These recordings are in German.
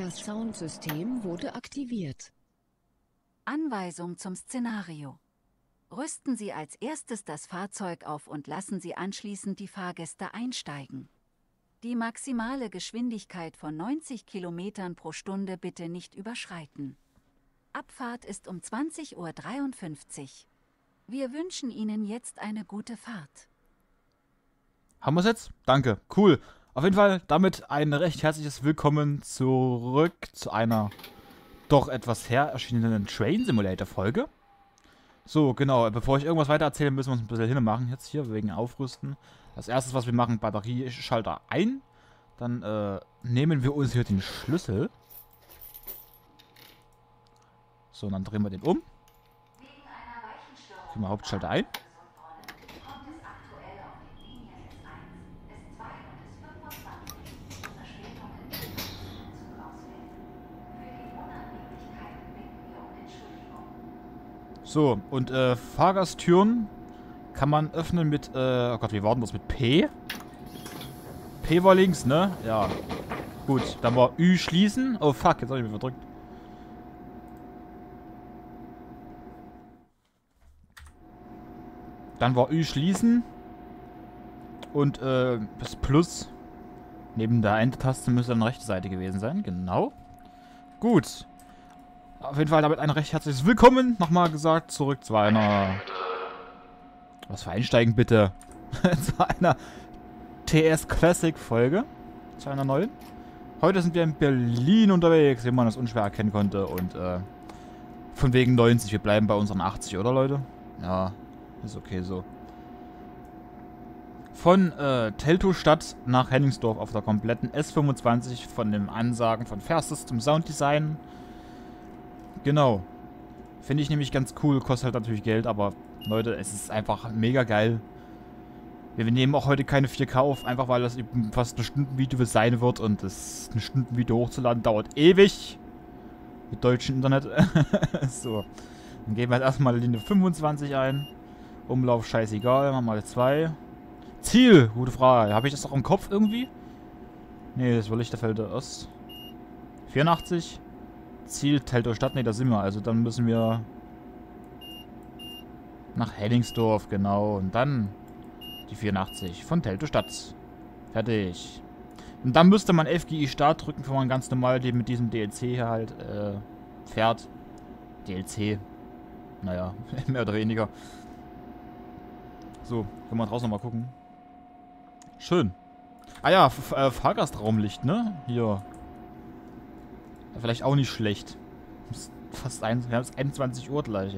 Das Soundsystem wurde aktiviert. Anweisung zum Szenario. Rüsten Sie als erstes das Fahrzeug auf und lassen Sie anschließend die Fahrgäste einsteigen. Die maximale Geschwindigkeit von 90 km pro Stunde bitte nicht überschreiten. Abfahrt ist um 20.53 Uhr. Wir wünschen Ihnen jetzt eine gute Fahrt. Haben wir es jetzt? Danke. Cool. Auf jeden Fall damit ein recht herzliches Willkommen zurück zu einer doch etwas her erschienenen Train Simulator Folge. So, genau. Bevor ich irgendwas weiter erzähle, müssen wir uns ein bisschen hinmachen jetzt hier, wegen Aufrüsten. Als erstes, was wir machen, Batterieschalter ein. Dann äh, nehmen wir uns hier den Schlüssel. So, und dann drehen wir den um. Gehen wir Hauptschalter ein. So, und äh, Fahrgasttüren kann man öffnen mit, äh, oh Gott, wie war denn das mit P? P war links, ne? Ja. Gut, dann war Ü schließen. Oh fuck, jetzt habe ich mich verdrückt. Dann war Ü schließen. Und äh, das Plus neben der Enter-Taste müsste dann rechte Seite gewesen sein. Genau. Gut. Auf jeden Fall damit ein recht herzliches Willkommen, nochmal gesagt, zurück zu einer... Was für Einsteigen bitte? zu einer TS Classic Folge. Zu einer neuen. Heute sind wir in Berlin unterwegs, wie man das unschwer erkennen konnte. Und äh, von wegen 90, wir bleiben bei unseren 80, oder Leute? Ja, ist okay so. Von äh, Teltow-Stadt nach Henningsdorf auf der kompletten S25 von den Ansagen von Ferstes zum Sounddesign. Genau. Finde ich nämlich ganz cool, kostet halt natürlich Geld, aber Leute, es ist einfach mega geil. Wir nehmen auch heute keine 4K auf, einfach weil das eben fast eine Stundenvideo sein wird und das eine Stundenvideo hochzuladen dauert ewig. Mit deutschem Internet. so. Dann geben wir jetzt erstmal Linie 25 ein. Umlauf scheißegal, machen wir mal 2. Ziel, gute Frage. Habe ich das doch im Kopf irgendwie? Nee, das war Lichterfelder Ost. 84. Ziel Teltow Stadt. Ne, da sind wir. Also dann müssen wir nach Henningsdorf, genau. Und dann die 84 von Teltow Stadt. Fertig. Und dann müsste man FGI Start drücken, wenn man ganz normal mit diesem DLC hier halt äh, fährt. DLC. Naja, mehr oder weniger. So, können wir draußen nochmal gucken. Schön. Ah ja, F äh, Fahrgastraumlicht, ne? Hier. Vielleicht auch nicht schlecht. Fast ein, wir haben es 21 Uhr gleich.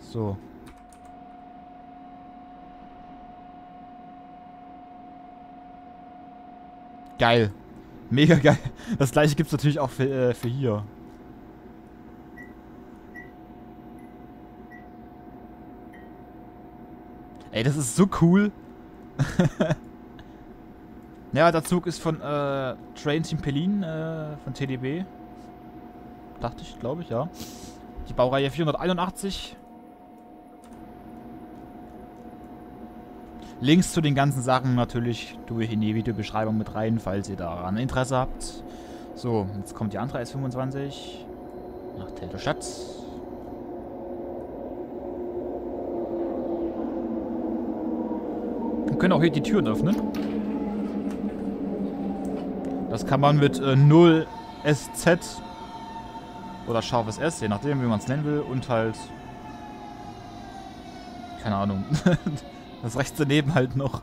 So. Geil. Mega geil. Das gleiche gibt es natürlich auch für, äh, für hier. Ey, das ist so cool. ja, der Zug ist von äh, Train Team Pelin äh, von TDB. Dachte ich, glaube ich, ja. Die Baureihe 481. Links zu den ganzen Sachen natürlich tue ich in die Videobeschreibung mit rein, falls ihr daran Interesse habt. So, jetzt kommt die andere S25 nach Teltow-Stadt. Wir können auch hier die Türen öffnen. Das kann man mit äh, 0 SZ oder scharfes S, je nachdem, wie man es nennen will. Und halt... Keine Ahnung. das rechts daneben halt noch.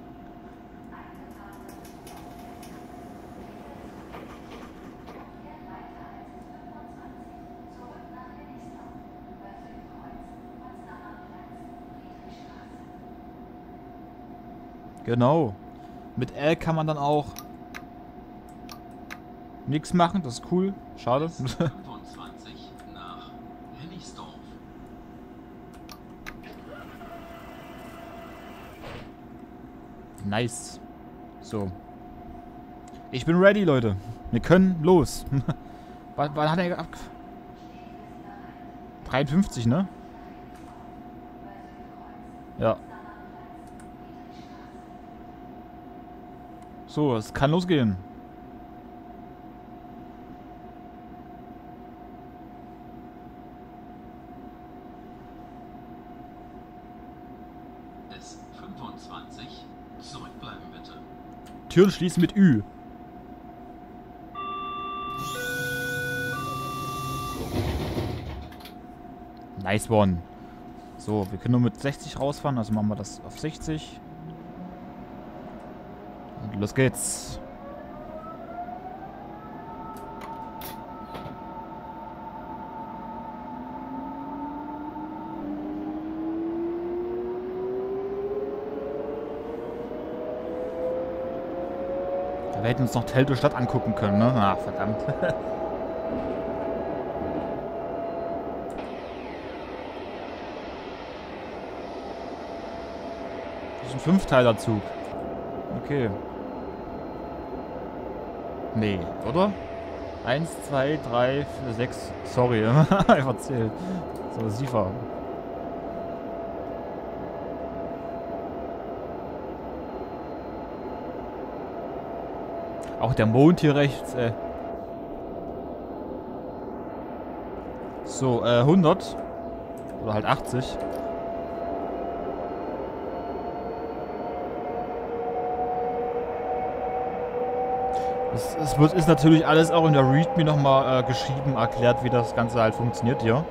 Genau. Mit L kann man dann auch nichts machen. Das ist cool. Schade. Nice. So. Ich bin ready, Leute. Wir können los. wann, wann hat er ab... 53, ne? Ja. So, es kann losgehen. 25. Zurückbleiben bitte. Türen schließen mit Ü. Nice one. So, wir können nur mit 60 rausfahren, also machen wir das auf 60. Und los geht's. Wir hätten uns noch Telto Stadt angucken können, ne? Ach, verdammt. Das ist ein Fünfteilerzug. Okay. Nee, oder? Eins, zwei, drei, vier, sechs. Sorry, einfach zählt. So, Siefer. Auch der Mond hier rechts, äh. So, äh, 100. Oder halt 80. Es, es wird, ist natürlich alles auch in der README nochmal äh, geschrieben, erklärt, wie das Ganze halt funktioniert hier.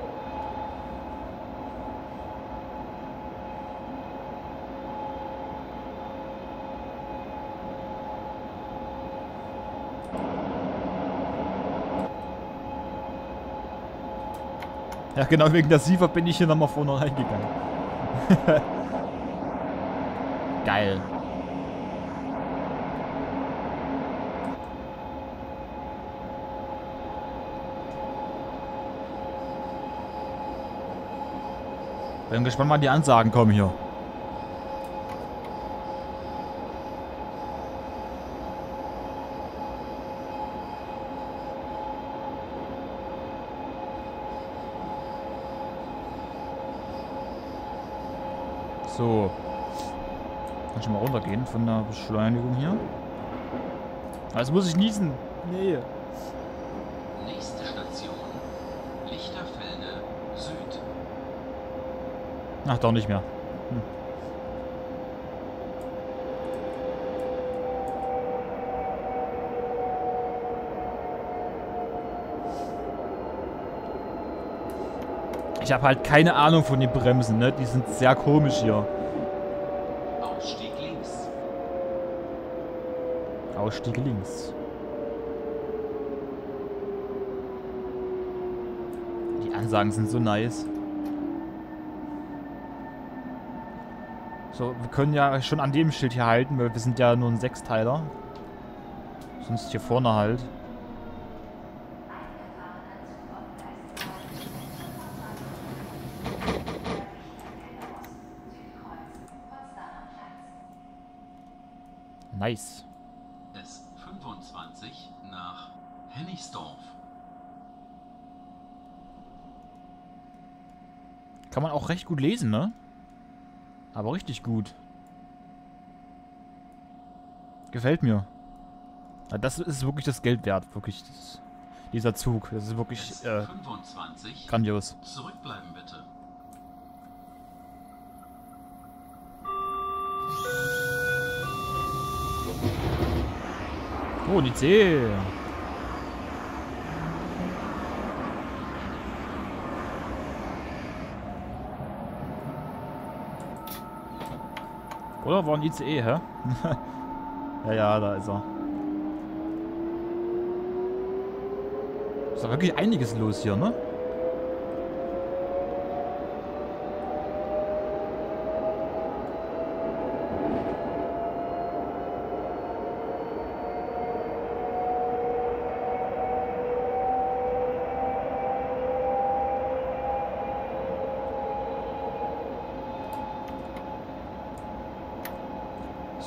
Ja, genau wegen der Siefer bin ich hier nochmal vorne reingegangen. Geil. Bin gespannt, wann die Ansagen kommen hier. So. Kann schon mal runtergehen von der Beschleunigung hier. Also muss ich niesen. Nee. Nächste Station. Lichterfelde Süd. Ach, doch nicht mehr. Hm. Ich habe halt keine Ahnung von den Bremsen, ne? Die sind sehr komisch hier. Ausstieg links. Ausstieg links. Die Ansagen sind so nice. So, wir können ja schon an dem Schild hier halten, weil wir sind ja nur ein Sechsteiler. Sonst hier vorne halt. Nice. S25 nach Hennigsdorf. Kann man auch recht gut lesen, ne? Aber richtig gut. Gefällt mir. Ja, das ist wirklich das Geld wert, wirklich. Das, dieser Zug. Das ist wirklich äh, S25. grandios. Zurückbleiben bitte. Oh, die C. Oder war ein ICE, hä? ja, ja, da ist er. Ist doch wirklich einiges los hier, ne?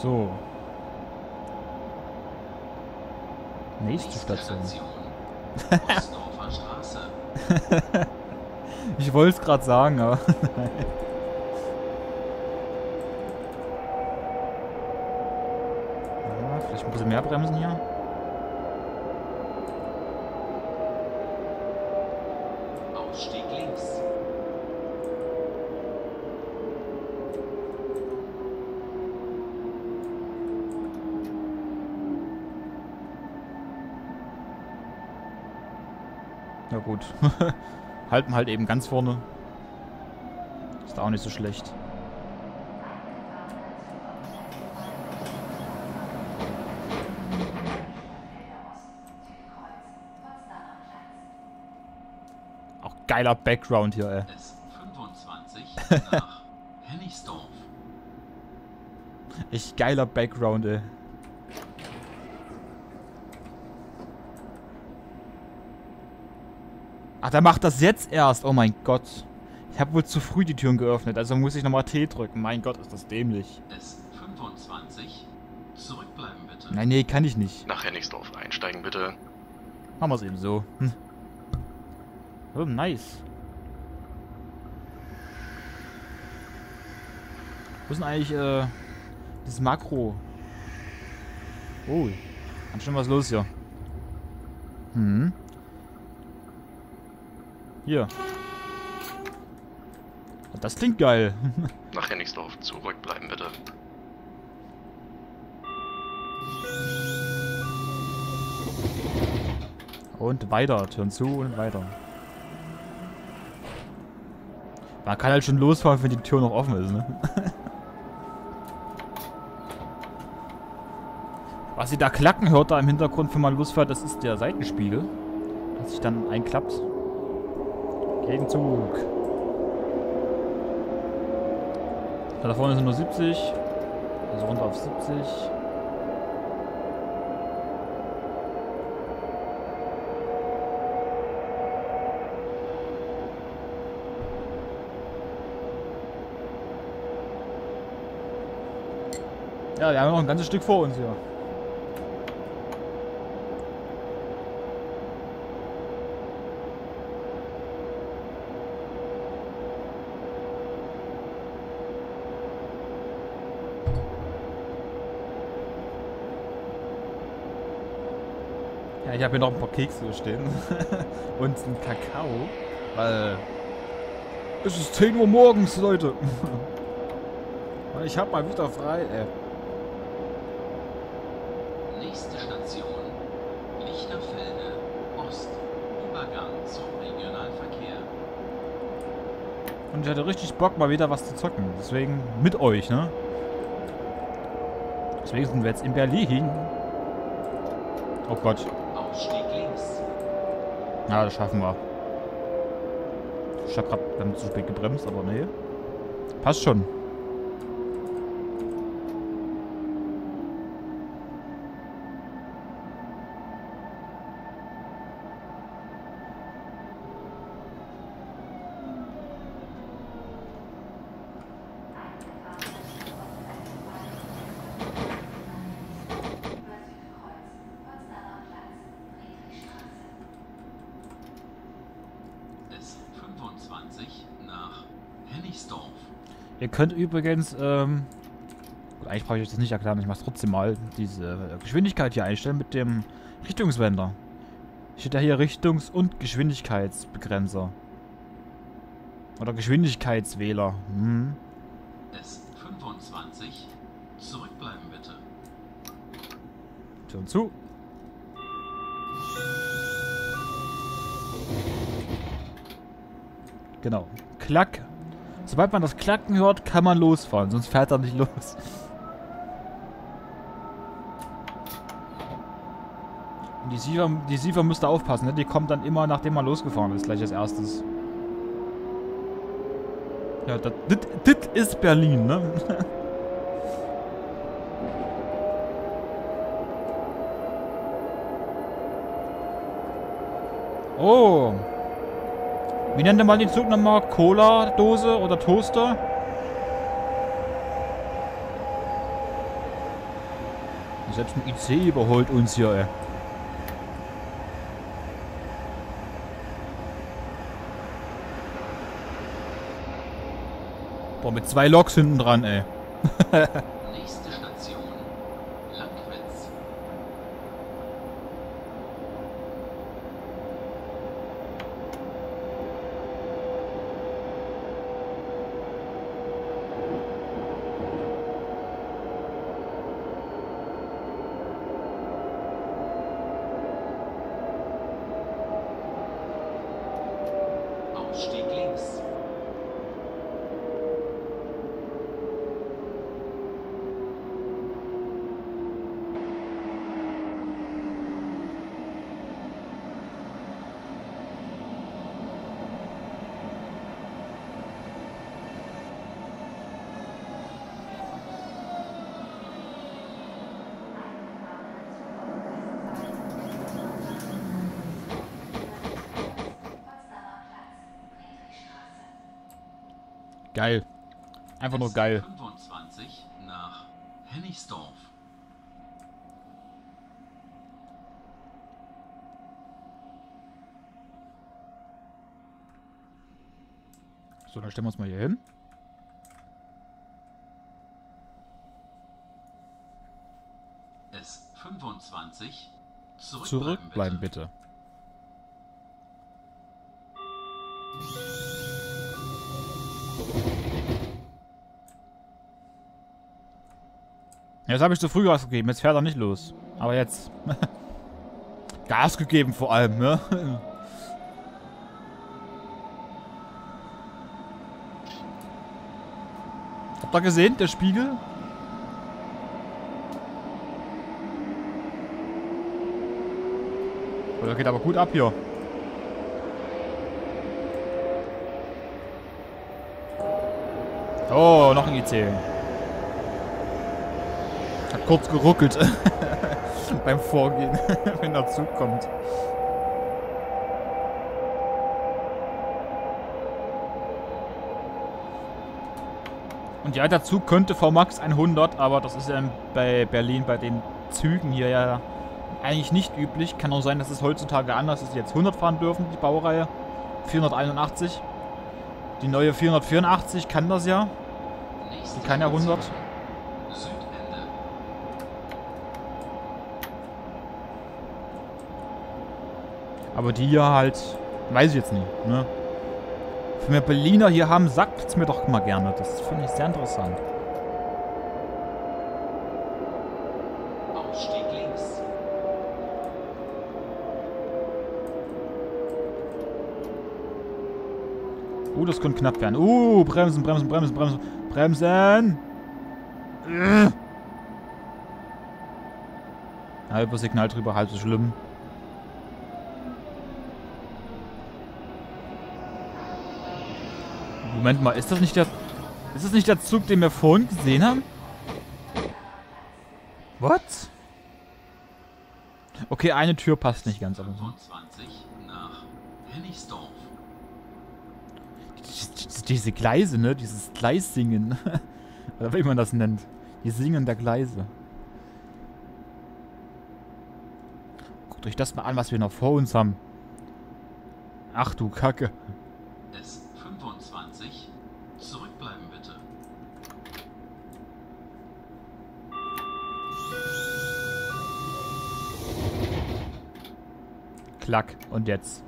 So. Nächste Station. Ich wollte es gerade sagen, aber. ja, vielleicht ein bisschen mehr bremsen hier. Ausstieg links. Ja gut. Halten halt eben ganz vorne. Ist auch nicht so schlecht. Auch geiler Background hier, ey. S25 nach Hennigsdorf. Echt geiler Background, ey. Ach, der macht das jetzt erst. Oh mein Gott. Ich habe wohl zu früh die Türen geöffnet, also muss ich nochmal T drücken. Mein Gott, ist das dämlich. S25 zurückbleiben bitte. Nein, nee, kann ich nicht. Nach Hennigsdorf einsteigen, bitte. Machen wir es eben so. Hm. Oh, nice. Wo ist denn eigentlich, äh, das Makro? Oh, ganz schön was los hier. Hm. Hier. Das klingt geil. Nach Hennigsdorf zurückbleiben, bitte. Und weiter, Türen zu und weiter. Man kann halt schon losfahren, wenn die Tür noch offen ist, ne? Was ihr da klacken hört da im Hintergrund, wenn man losfährt, das ist der Seitenspiegel. Das sich dann einklappt. Gegenzug. Da vorne sind nur 70. Also runter auf 70. Ja, wir haben noch ein ganzes Stück vor uns hier. Ich habe hier noch ein paar Kekse stehen. Und einen Kakao. Weil. Es ist 10 Uhr morgens, Leute. Ich hab mal wieder frei, ey. Nächste Station Lichterfelde Ost. Übergang zum Regionalverkehr. Und ich hatte richtig Bock, mal wieder was zu zocken. Deswegen mit euch, ne? Deswegen sind wir jetzt in Berlin. Oh Gott. Ja, das schaffen wir. Ich hab grad, wir haben zu spät gebremst, aber nee. Passt schon. S25 nach Hennigsdorf. Ihr könnt übrigens, ähm, gut, eigentlich brauche ich euch das nicht erklären, ich mache trotzdem mal, diese äh, Geschwindigkeit hier einstellen mit dem Richtungswender. Steht ja hier Richtungs- und Geschwindigkeitsbegrenzer. Oder Geschwindigkeitswähler. Hm. S25 zurückbleiben bitte. Türen zu. Genau. Klack. Sobald man das Klacken hört, kann man losfahren, sonst fährt er nicht los. Und die Siever, die Siever müsst ihr aufpassen, ne? Die kommt dann immer, nachdem man losgefahren ist, gleich als erstes. Ja, das ist Berlin, ne? Oh. Wie nennt man den Zug nochmal? Cola-Dose oder Toaster? Selbst ein IC überholt uns hier, ey. Boah, mit zwei Loks hinten dran, ey. Nur geil. 25 nach Hennigsdorf. So, dann stellen wir uns mal hier hin. S25 zurückbleiben, Zurückbleiben bitte. bitte. Jetzt habe ich zu früh Gas gegeben, jetzt fährt er nicht los. Aber jetzt. Gas gegeben vor allem, ne? Habt ihr gesehen, der Spiegel? Oh, der geht aber gut ab hier. Oh, noch ein IC. Kurz geruckelt. Beim Vorgehen, wenn der Zug kommt. Und ja, der Zug könnte VMAX 100, aber das ist ja bei Berlin bei den Zügen hier ja eigentlich nicht üblich. Kann auch sein, dass es heutzutage anders ist, jetzt 100 fahren dürfen, die Baureihe. 481. Die neue 484 kann das ja. Die kann ja 100. Aber die hier halt, weiß ich jetzt nicht, ne? Wenn wir Berliner hier haben, sagt's mir doch mal gerne. Das finde ich sehr interessant. Ausstieg links. Uh, das könnte knapp werden. Uh, bremsen, bremsen, bremsen, bremsen. Bremsen! Äh. Halber Signal drüber, halb so schlimm. Moment mal, ist das nicht der... Ist das nicht der Zug, den wir vorhin gesehen haben? What? Okay, eine Tür passt nicht ganz, aber so. 25 nach Hennigsdorf. Diese- Diese Gleise, ne? Dieses Gleissingen. Oder wie man das nennt. Die Singen der Gleise. Guckt euch das mal an, was wir noch vor uns haben. Ach du Kacke. Und jetzt.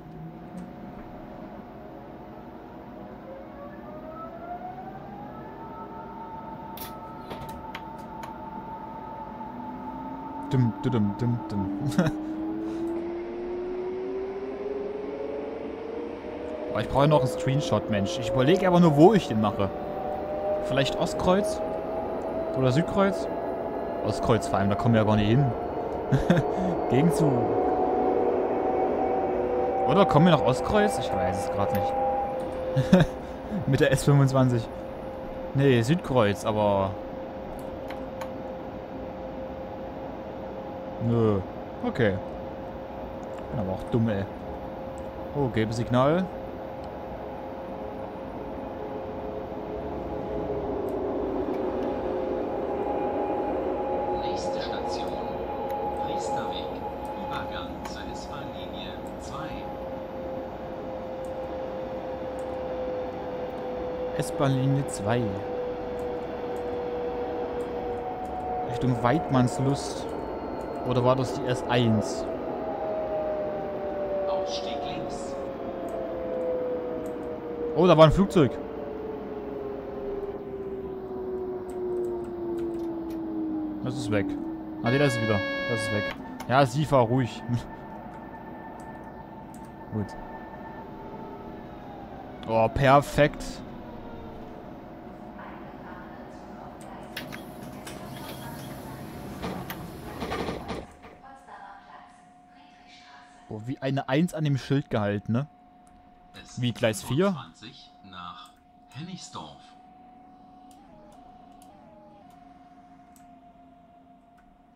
Dum, dum, dum, dum. Aber ich brauche noch einen Screenshot, Mensch. Ich überlege aber nur, wo ich den mache. Vielleicht Ostkreuz? Oder Südkreuz? Ostkreuz vor allem, da kommen wir gar nicht hin. Gegenzug. Oder kommen wir nach Ostkreuz? Ich weiß es gerade nicht. Mit der S25. Nee, Südkreuz, aber... Nö. Okay. Bin aber auch dumm, ey. Oh, gelbes Signal. Nächste Station. Priesterweg. Übergang zur S-Bahn-Linie 2. S-Bahn-Linie 2. Richtung Weidmannslust. Oder war das die S1? Ausstieg links. Oh, da war ein Flugzeug. Das ist weg. Ah, nee, das ist wieder. Das ist weg. Ja, sie fahr ruhig. Gut. Oh, perfekt. Eine Eins an dem Schild gehalten, ne? Wie, Gleis vier? S25 nach Hennigsdorf.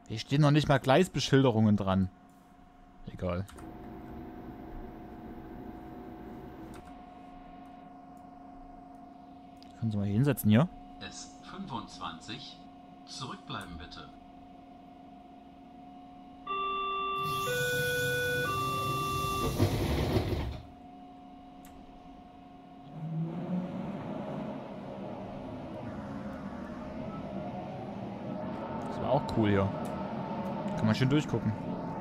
Hier stehen noch nicht mal Gleisbeschilderungen dran. Egal. Können Sie mal hier hinsetzen hier? S25. Zurückbleiben bitte. Schön durchgucken.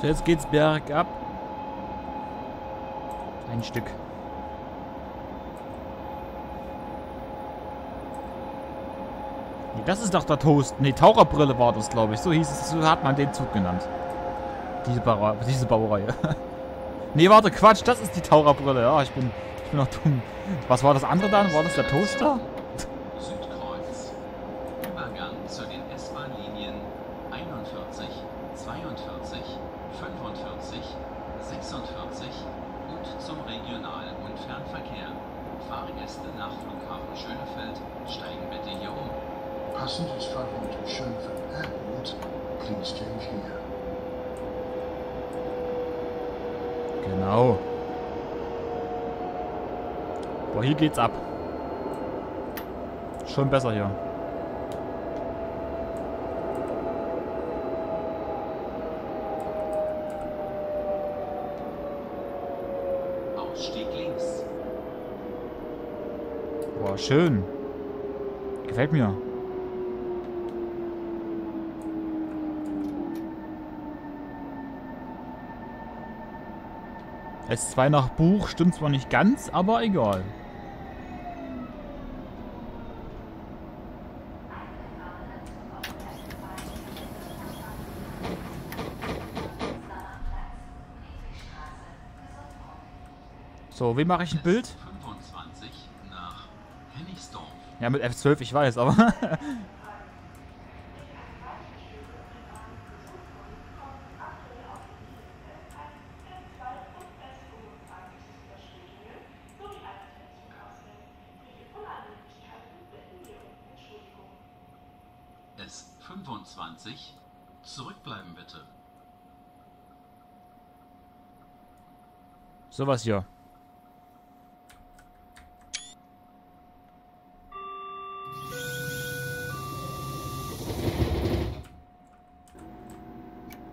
So, jetzt geht's bergab. Ein Stück. Nee, das ist doch der Toast. Nee, Taucherbrille war das, glaube ich. So hieß es. So hat man den Zug genannt. Diese, Bauer, diese Baureihe. nee, warte, Quatsch. Das ist die Taucherbrille. Ja, ich bin, ich bin noch dumm. Was war das andere dann? War das der Toaster? Südkreuz. Übergang zu den S-Bahn-Linien 41, 42, 45, 46 und zum Regional- und Fernverkehr. Fahrgäste nach Flughafen Schönefeld steigen bitte hier um. Passengers traveling to Schönefeld Airport, please change here. Genau. Boah, hier geht's ab. Schon besser hier. Ausstieg links. Boah, schön. Gefällt mir. S2 nach Buch stimmt zwar nicht ganz, aber egal. So, wie mache ich ein Bild? 25 nach Hennigsdorf. Ja, mit F12, ich weiß, aber. S25. Zurückbleiben bitte. Sowas hier.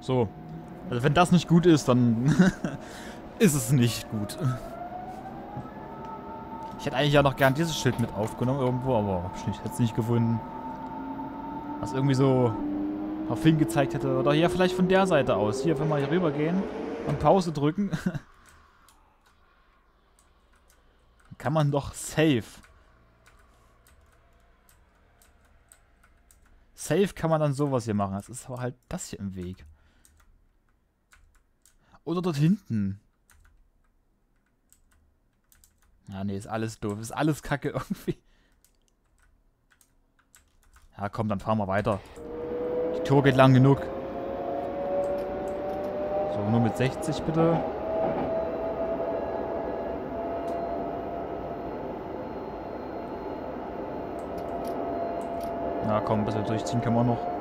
So. Also wenn das nicht gut ist, dann ist es nicht gut. Ich hätte eigentlich ja noch gern dieses Schild mit aufgenommen irgendwo, aber ich hätte es nicht gefunden. Was irgendwie so auf hin gezeigt hätte. Oder hier vielleicht von der Seite aus. Hier, wenn wir hier rüber gehen und Pause drücken. kann man doch safe. Safe kann man dann sowas hier machen. Es ist aber halt das hier im Weg. Oder dort hinten. Ja, nee, ist alles doof. Ist alles kacke irgendwie. Ja, komm, dann fahren wir weiter. Die Tour geht lang genug. So, nur mit 60 bitte. Na komm, ein bisschen durchziehen kann man noch.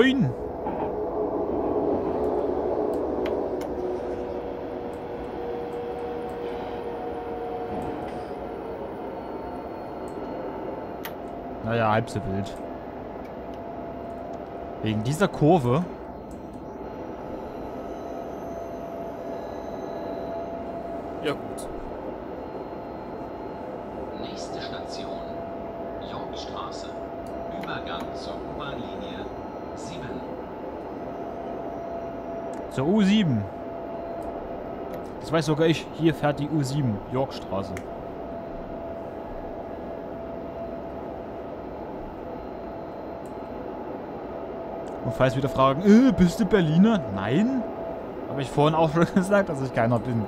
Moin! Naja, halb so wild. Wegen dieser Kurve. Ja gut. Nächste Station. Yorkstraße. Übergang zur U-Bahn-Linie 7. Zur U7. Das weiß sogar ich. Hier fährt die U7. Yorkstraße. Und falls wieder fragen, äh, bist du Berliner? Nein. Habe ich vorhin auch schon gesagt, dass ich keiner bin.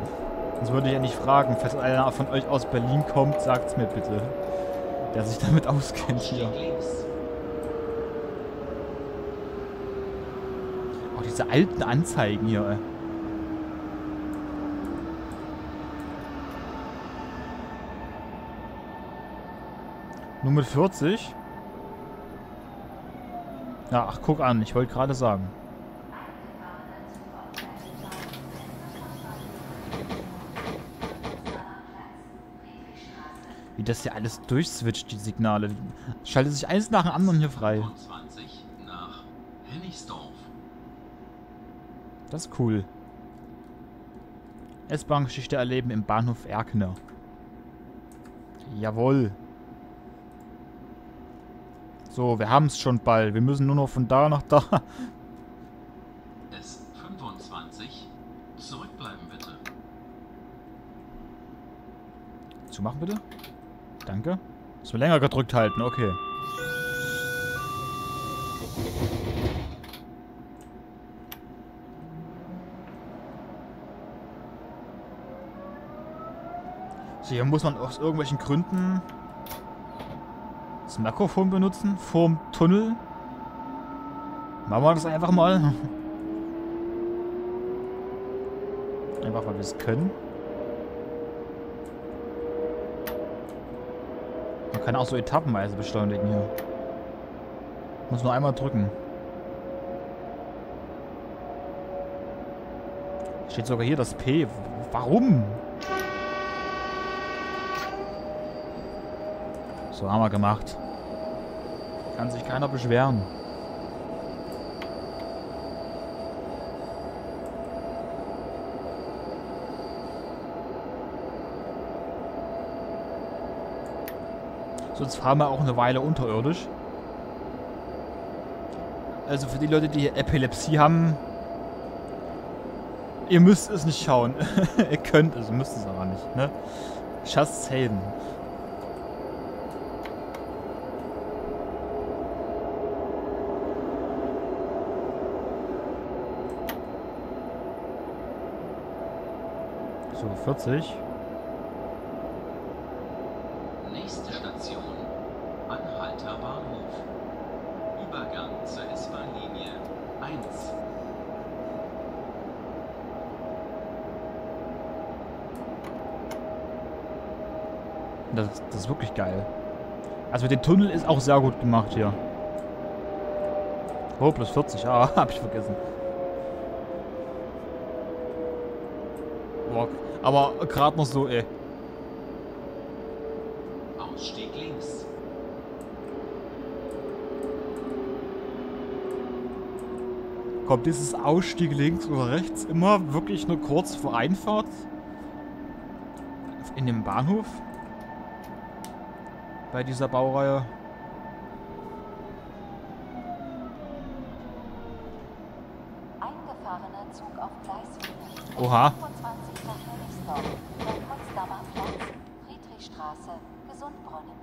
Sonst würde ich ja nicht fragen. Falls einer von euch aus Berlin kommt, sagt's mir bitte. Der sich damit auskennt hier. Auch diese alten Anzeigen hier, ey. Nur mit 40? Ja, ach, guck an, ich wollte gerade sagen. Wie das hier alles durchswitcht, die Signale. Schaltet sich eins nach dem anderen hier frei. 25 nach Hennigsdorf. Das ist cool. S-Bahn-Geschichte erleben im Bahnhof Erkner. Jawohl. So, wir haben es schon bald. Wir müssen nur noch von da nach da. S25. Zurückbleiben bitte. Zumachen bitte. Danke. Müssen wir länger gedrückt halten, okay. Hier muss man aus irgendwelchen Gründen das Mikrofon benutzen vorm Tunnel. Machen wir das einfach mal. Einfach weil wir es können. Man kann auch so etappenweise beschleunigen hier. Muss nur einmal drücken. Steht sogar hier das P. Warum? So haben wir gemacht. Kann sich keiner beschweren. Sonst fahren wir auch eine Weile unterirdisch. Also für die Leute, die Epilepsie haben, ihr müsst es nicht schauen. ihr könnt es, müsst es aber nicht. Ne? Just saying. So, 40. Nächste Station. Anhalter Bahnhof. Übergang zur S-Bahn-Linie 1. Das, das ist wirklich geil. Also den Tunnel ist auch sehr gut gemacht hier. Oh, plus 40. Ah, hab ich vergessen. Boah, aber gerade noch so, ey. Ausstieg links. Kommt dieses Ausstieg links oder rechts immer wirklich nur kurz vor Einfahrt? In dem Bahnhof? Bei dieser Baureihe? Eingefahrener Zug auf Gleis 4. Oha. 25 nach Hennigsdorf, der Potsdamer Platz, Friedrichstraße, Gesundbrunnen.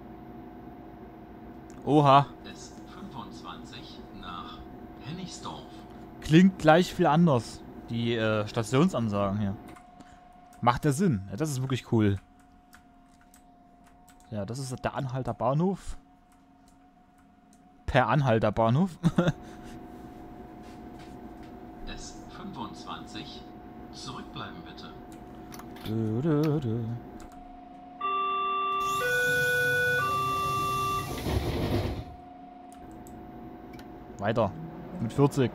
Oha. S25 nach Hennigsdorf. Klingt gleich viel anders. Die äh, Stationsansagen hier. Macht der Sinn. Ja, das ist wirklich cool. Ja, das ist der Anhalter Bahnhof. Per Anhalter Bahnhof. S25. Zurückbleiben bitte. Dö, dö, dö. Weiter. Mit 40.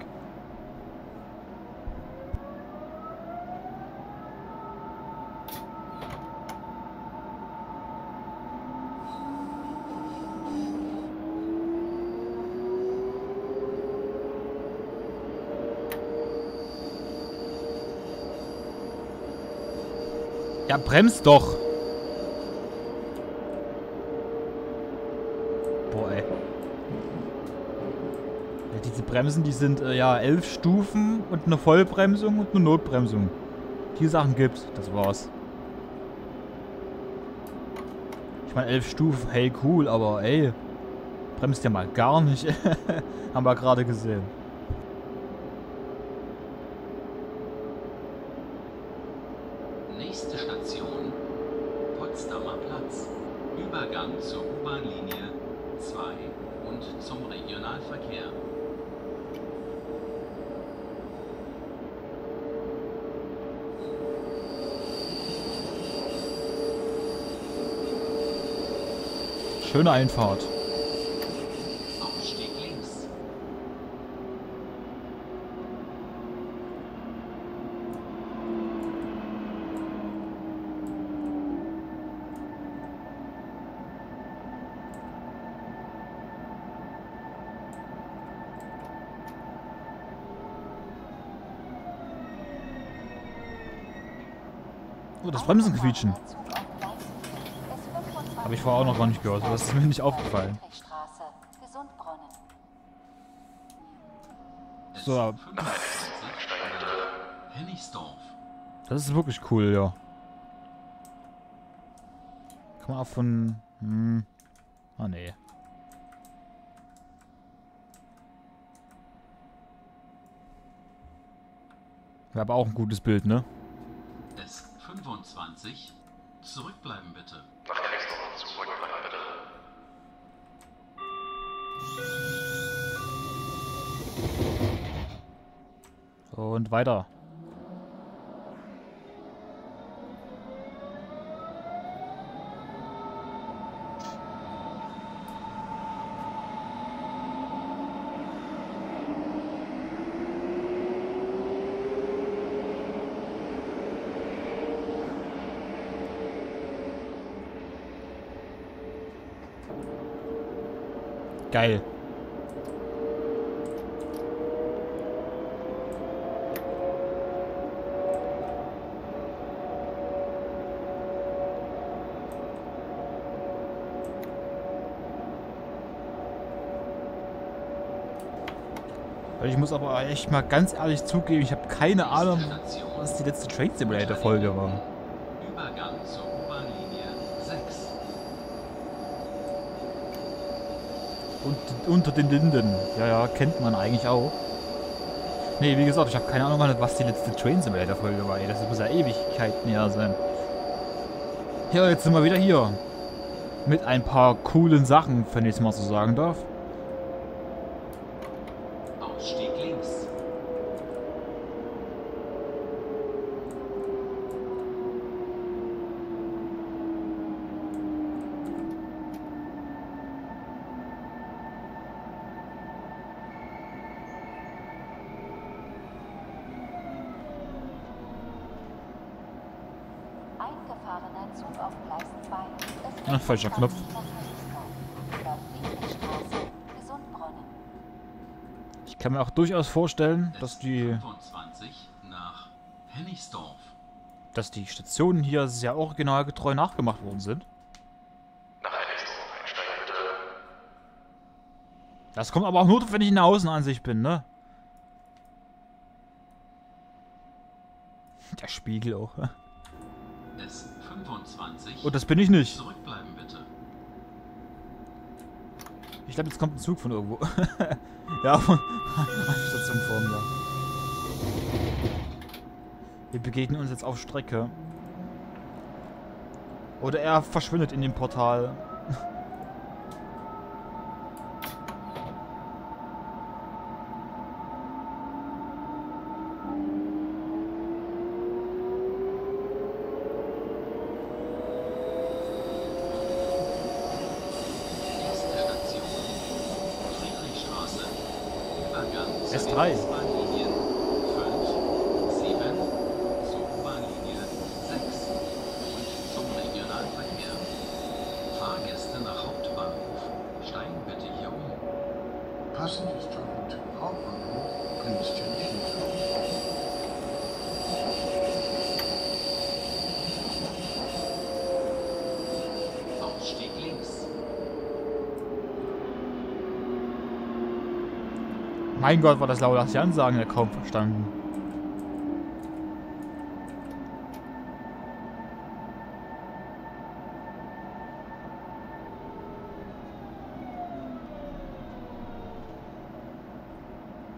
Ja, bremst doch. Boah, ey. diese Bremsen, die sind äh, ja elf Stufen und eine Vollbremsung und eine Notbremsung. Die Sachen gibt's, das war's. Ich meine, elf Stufen, hey cool, aber ey, bremst ja mal gar nicht. Haben wir gerade gesehen. Nächste Station Potsdamer Platz. Übergang zur U-Bahn-Linie 2 und zum Regionalverkehr. Schöne Einfahrt. Links. Oh, das Bremsen quietschen. Habe ich vorher auch noch gar nicht gehört. Das ist mir nicht aufgefallen. So, das ist wirklich cool, ja. Kann man auch von... Hm. Ah, nee. Wäre aber auch ein gutes Bild, ne? S25. Zurückbleiben bitte. Nach Und weiter. Geil. Aber echt mal ganz ehrlich zugeben, ich habe keine Ahnung, was die letzte Train Simulator Folge war. Übergang zur U-Bahn-Linie 6. Und unter den Linden. Ja, ja, kennt man eigentlich auch. Nee, wie gesagt, ich habe keine Ahnung, was die letzte Train Simulator Folge war. Das muss ja Ewigkeit näher sein. Ja, jetzt sind wir wieder hier. Mit ein paar coolen Sachen, wenn ich es mal so sagen darf. Ausstieg links. Eingefahrener Zug auf Gleis 2. Es Ah, falscher Knopf. Ich kann mir auch durchaus vorstellen, dass die, S25 nach Hennigsdorf. dass die Stationen hier sehr originalgetreu nachgemacht worden sind. Das kommt aber auch nur, wenn ich in der Außenansicht bin, ne? Der Spiegel auch. S25. Und das bin ich nicht. Zurückbleiben bitte. Ich glaube, jetzt kommt ein Zug von irgendwo. ja, von Station vor mir. Wir begegnen uns jetzt auf Strecke. Oder er verschwindet in dem Portal. Nächste Station. Friedrichstraße. Übergang zur S3. S-Bahn-Linien 5, 7, zur U-Bahn-Linie 6 und zum Regionalverkehr. Fahrgäste nach Hauptbahnhof steigen bitte hier um. Passengers traveling to Hauptbahnhof, please change seats. Ausstieg links. Mein Gott, war das laut, hast die Ansagen ja kaum verstanden.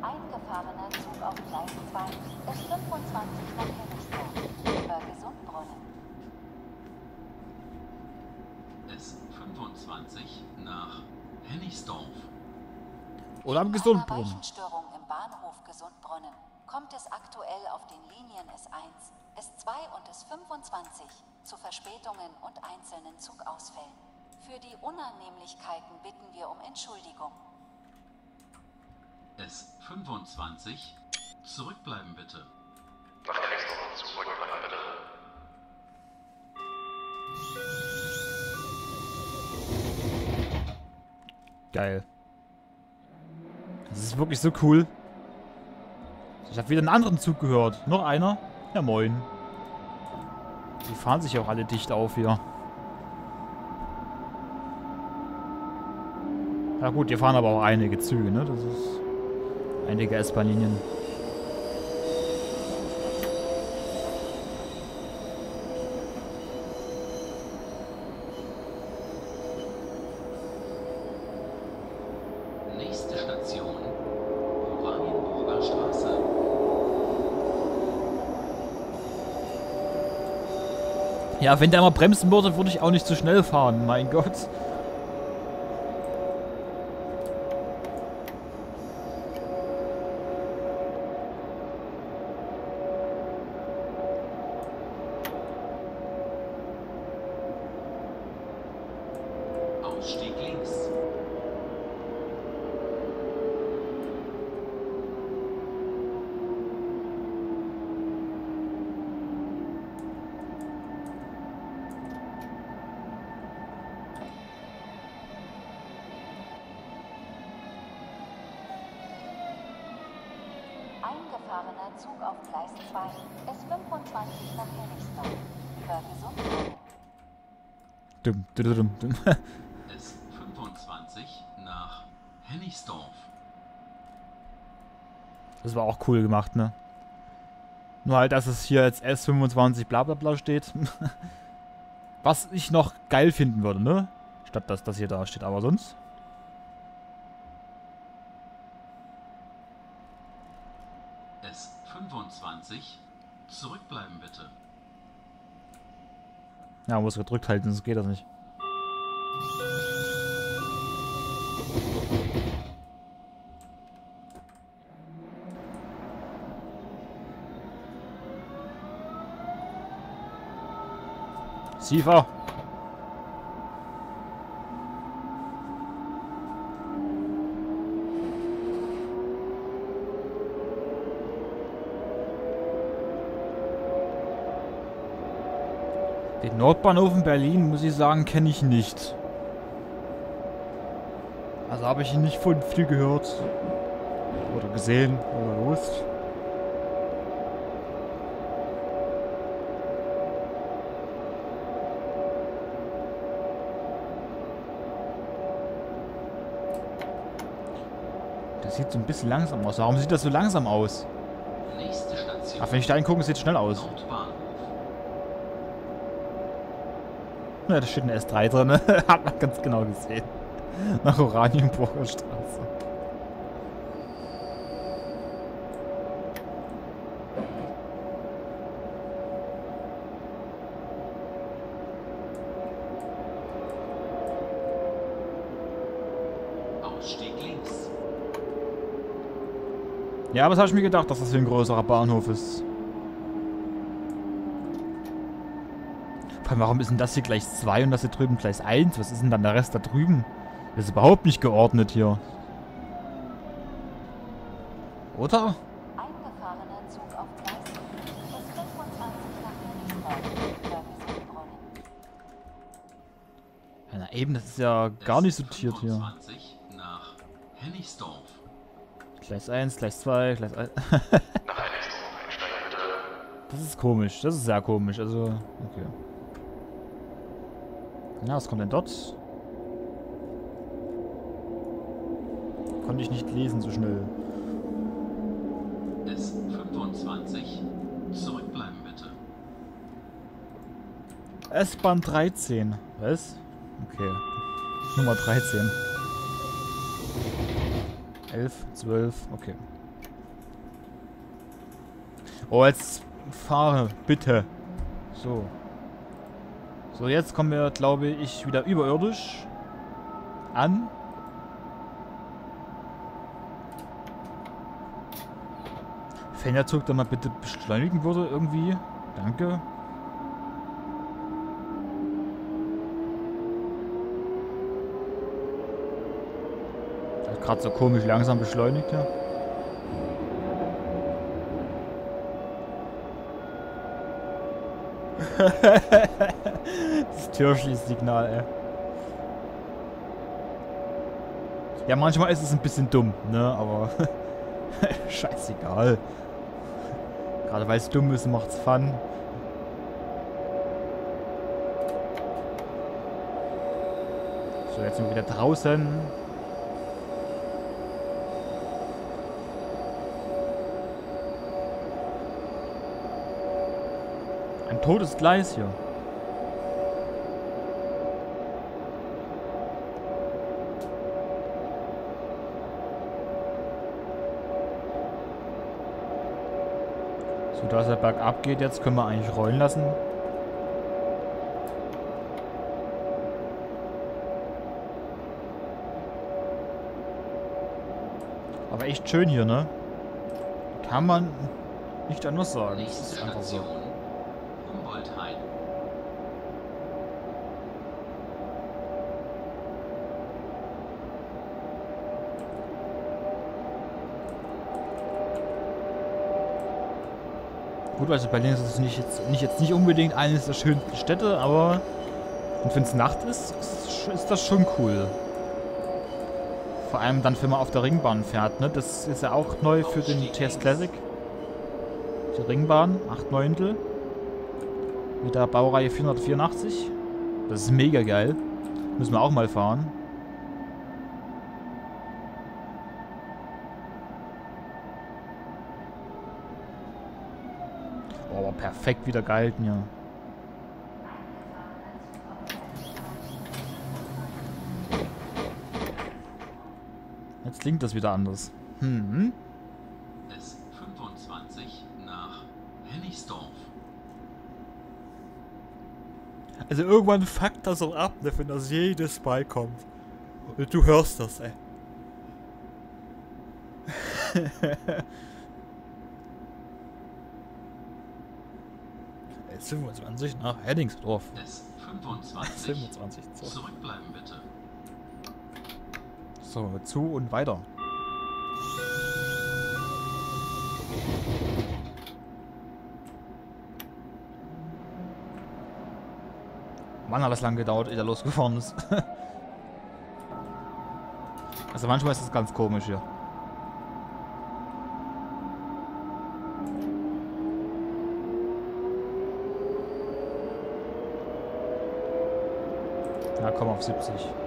Eingefahrener Zug auf Gleis 2 ist 25 nach Hennigsdorf über Gesundbrunnen. S25 nach Hennigsdorf. Oder am Gesundbrunnen. 25 zu Verspätungen und einzelnen Zugausfällen. Für die Unannehmlichkeiten bitten wir um Entschuldigung. S25 zurückbleiben bitte. Nach Christoph zurückbleiben bitte. Geil. Das ist wirklich so cool. Ich habe wieder einen anderen Zug gehört. Noch einer? Ja moin. Die fahren sich auch alle dicht auf hier. Ja gut, hier fahren aber auch einige Züge, ne? Das ist einige S-Bahn-Linien. Nächste Station. Oranienburger Straße. Ja, wenn der mal bremsen würde, würde ich auch nicht zu schnell fahren. Mein Gott. Ausstieg links. Eingefahrener Zug auf Gleis 2 S25 nach Hennigsdorf über Gesundbrunnen. Dumm, dumm, dumm, dumm. S25 nach Hennigsdorf. Das war auch cool gemacht, ne? Nur halt, dass es hier jetzt S25 bla bla bla steht. Was ich noch geil finden würde, ne? Statt dass das hier da steht, aber sonst. S25 zurückbleiben bitte. Ja, muss gedrückt halten, sonst geht das nicht. Sifa! Den Nordbahnhof in Berlin, muss ich sagen, kenne ich nicht. Also habe ich nicht von viel gehört. Oder gesehen oder gewusst. Das sieht so ein bisschen langsam aus. Warum sieht das so langsam aus? Ach, wenn ich da hingucke, sieht es schnell aus. Nordbahnhof. Ja, da steht ein S3 drin. Hat man ganz genau gesehen. Nach Oranienburger Straße. Ausstieg links. Ja, aber das habe ich mir gedacht, dass das hier ein größerer Bahnhof ist. Vor allem, warum ist denn das hier Gleis 2 und das hier drüben Gleis 1? Was ist denn dann der Rest da drüben? Das ist überhaupt nicht geordnet hier. Oder? Eingefahrener Zug auf Gleis S25 nach Hennigsdorf über Gesundbrunnen. Ja, na eben, das ist ja gar nicht sortiert hier. Gleis 1, Gleis 2, Gleis 1. das ist komisch. Das ist sehr komisch. Also, okay. Na, was kommt denn dort? Konnte ich nicht lesen so schnell. Ist 25. Zurückbleiben bitte. S-Bahn 13. Was? Okay. Nummer 13. 11, 12, okay. Oh, jetzt fahre, bitte. So. So, jetzt kommen wir, glaube ich, wieder überirdisch an. Wenn der Zug dann mal bitte beschleunigen würde, irgendwie. Danke. Gerade so komisch langsam beschleunigt, ja. das Türschließsignal, ey. Ja, manchmal ist es ein bisschen dumm, ne, aber scheißegal. Gerade weil es dumm ist, macht's Fun. So, jetzt sind wir wieder draußen. Totes Gleis hier. So, da es der bergab geht, jetzt können wir eigentlich rollen lassen. Aber echt schön hier, ne? Kann man nicht anders sagen. Das ist einfach so. Station. Humboldt-Hain. Gut, also Berlin ist es nicht jetzt, nicht jetzt nicht unbedingt eines der schönsten Städte, aber und wenn es Nacht ist, ist, ist das schon cool. Vor allem dann, wenn man auf der Ringbahn fährt, ne? Das ist ja auch neu für den TS Classic. Die Ringbahn, 8 Neuntel. Mit der Baureihe 484. Das ist mega geil. Müssen wir auch mal fahren. Oh, aber perfekt wieder gehalten, ja. Jetzt klingt das wieder anders. Hm. S25 nach Hennigsdorf. Also irgendwann fuckt das auch ab, ne, wenn das jedes Mal kommt. Und du hörst das, ey. Jetzt 25 nach Heddingsdorf. S25 25. So. zurückbleiben bitte. so, zu und weiter. Mann, hat das lang gedauert, ehe er losgefahren ist. also manchmal ist das ganz komisch hier. Komm auf 70.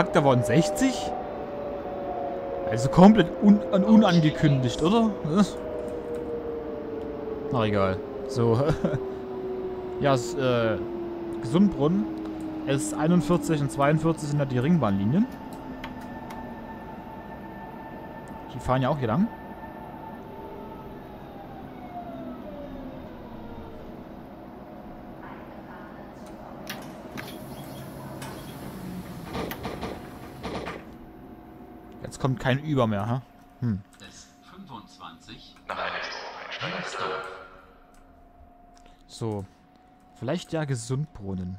Fuck, da waren 60? Also komplett un un unangekündigt, oder? Na egal. So. ja, es, äh, Gesundbrunnen. S41 und 42 sind ja die Ringbahnlinien. Die fahren ja auch hier lang. Jetzt kommt kein Über mehr, ha? Hm. S25. So. Vielleicht ja Gesundbrunnen.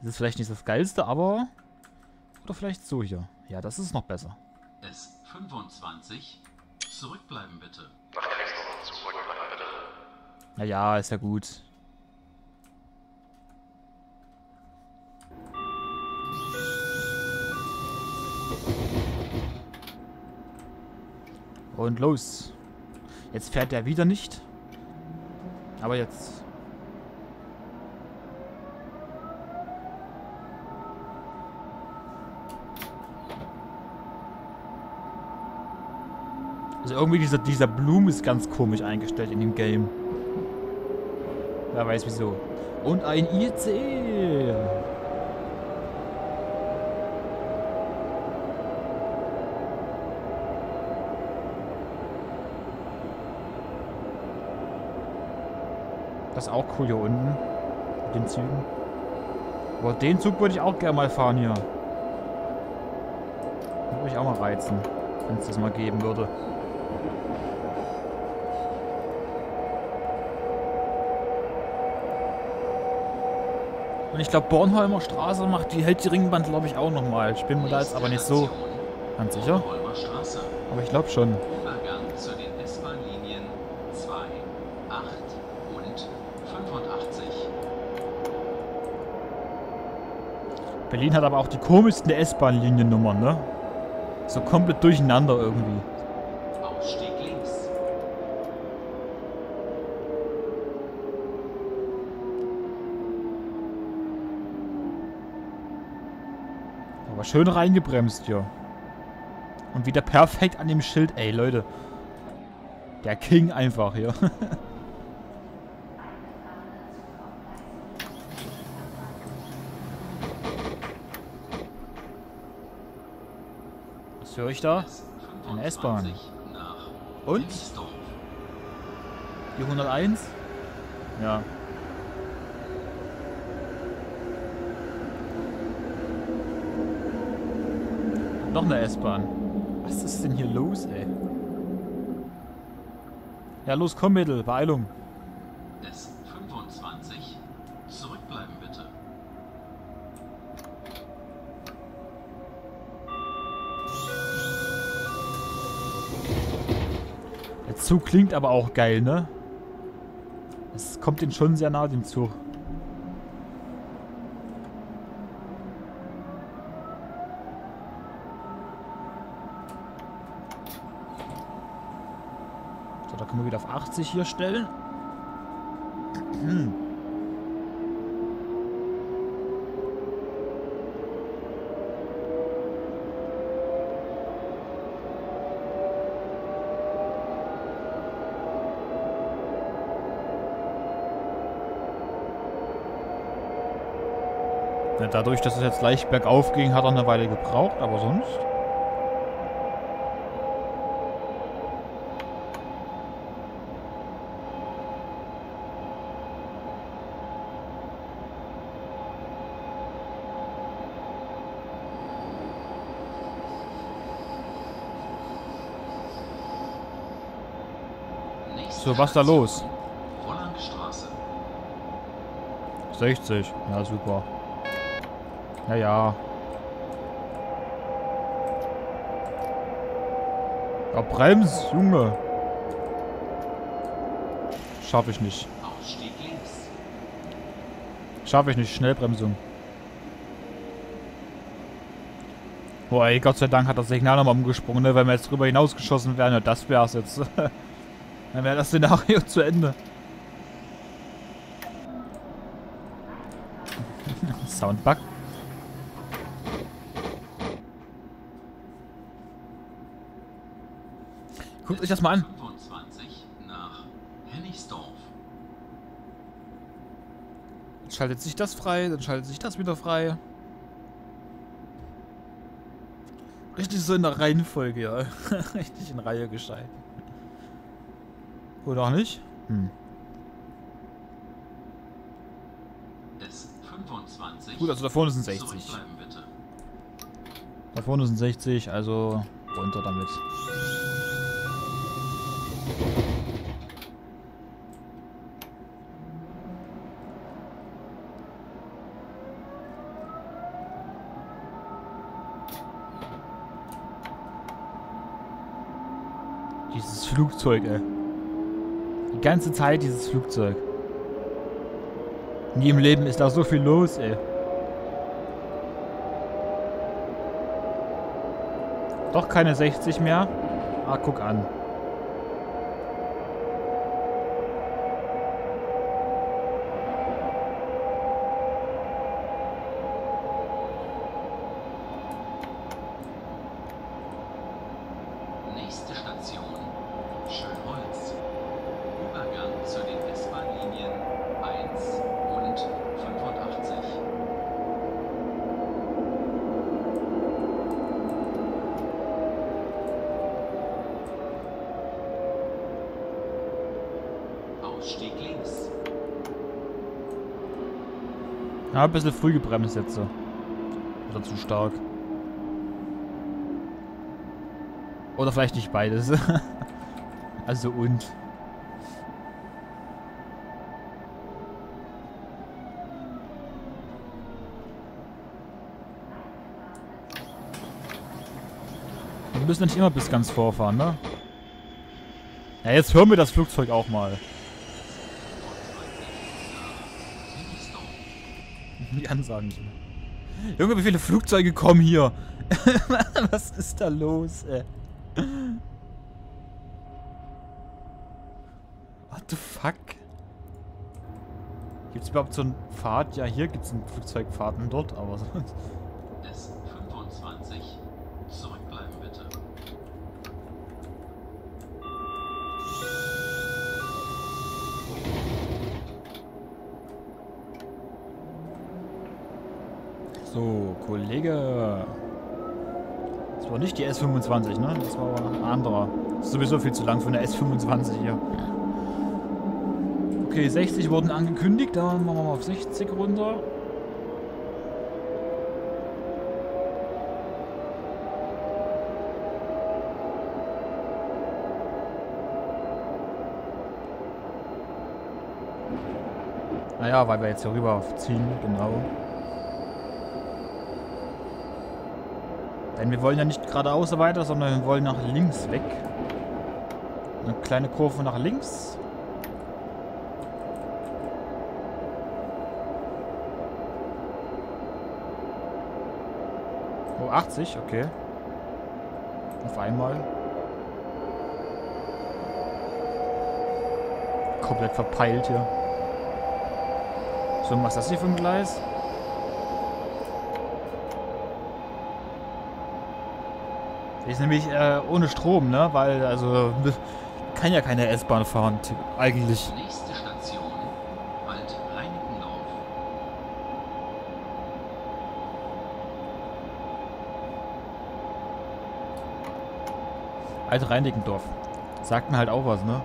Das ist vielleicht nicht das Geilste, aber... Oder vielleicht so hier. Ja, das ist noch besser. 25. Zurückbleiben bitte. Zurückbleiben bitte. Naja, ist ja gut. Und los. Jetzt fährt er wieder nicht. Aber jetzt. Also irgendwie dieser, dieser Bloom ist ganz komisch eingestellt in dem Game. Wer weiß wieso. Und ein IC. Das ist auch cool hier unten. Mit den Zügen. Aber den Zug würde ich auch gerne mal fahren hier. Würde ich auch mal reizen. Wenn es das mal geben würde. Und ich glaube, Bornholmer Straße macht die hält die Ringbahn, glaube ich, auch nochmal. Ich bin mir da jetzt aber nicht so ganz sicher. Aber ich glaube schon. Übergang zu den S-Bahn-Linien 2, 8 und 85. Berlin hat aber auch die komischsten S-Bahn-Liniennummern, ne? So komplett durcheinander irgendwie. Ausstieg links. Aber schön reingebremst hier. Und wieder perfekt an dem Schild. Ey, Leute. Der King einfach hier. Was höre ich da? Eine S-Bahn. 25 nach Und? Die 101? Ja. Noch eine S-Bahn. Was ist denn hier los, ey? Ja, los, komm, Mädel. Beeilung. Zug klingt aber auch geil, ne? Es kommt den schon sehr nah, dem Zug. So, da können wir wieder auf 80 hier stellen. Dadurch, dass es jetzt leicht bergauf ging, hat er eine Weile gebraucht, aber sonst. So, was da los? Rollangstraße. 60. Ja, super. Ja, ja. Ja, brems, Junge. Schaffe ich nicht. Schaffe ich nicht. Schnellbremsung. Boah, ey, Gott sei Dank hat das Signal nochmal umgesprungen, ne? Wenn wir jetzt drüber hinausgeschossen wären, ja, das wär's jetzt. Dann wäre das Szenario zu Ende. Soundbug. Guckt euch das mal an. 25 nach Hennigsdorf. Jetzt schaltet sich das frei, dann schaltet sich das wieder frei. Richtig so in der Reihenfolge, ja. Richtig in Reihe geschaltet. Oder auch nicht? Hm. S25. Gut, also da vorne sind 60. Zurückbleiben bitte. Da vorne sind 60, also runter damit. Dieses Flugzeug, ey. Die ganze Zeit dieses Flugzeug. Nie im Leben ist da so viel los, ey. Doch keine 60 mehr. Ah, guck an. Nächste Station. Schönholz. Übergang zu den S-Bahn-Linien 1 und 85. Ausstieg links. Ja, ein bisschen früh gebremst jetzt. Oder zu stark. Oder vielleicht nicht beides. also und. Wir müssen nicht immer bis ganz vorfahren, ne? Ja, jetzt hören wir das Flugzeug auch mal. Die Ansagen so. Junge, wie viele Flugzeuge kommen hier? Was ist da los, ey? What the fuck? Gibt's überhaupt so einen Pfad? Ja, hier gibt's einen Flugzeugfahrten dort, aber sonst. S25. Zurückbleiben bitte. So, Kollege. Das war nicht die S25, ne? Das war aber ein anderer. Das ist sowieso viel zu lang für eine S25 hier. Okay, 60 wurden angekündigt. Da machen wir mal auf 60 runter. Naja, weil wir jetzt hier rüber ziehen, genau. Denn wir wollen ja nicht geradeaus weiter, sondern wir wollen nach links weg. Eine kleine Kurve nach links. Oh, 80, okay. Auf einmal. Komplett verpeilt hier. So, was ist das hier für ein Gleis? Ist nämlich äh, ohne Strom, ne? Weil, also, kann ja keine S-Bahn fahren, eigentlich. Nächste Station. Alt Reinickendorf. Alt Reinickendorf. Sagt mir halt auch was, ne?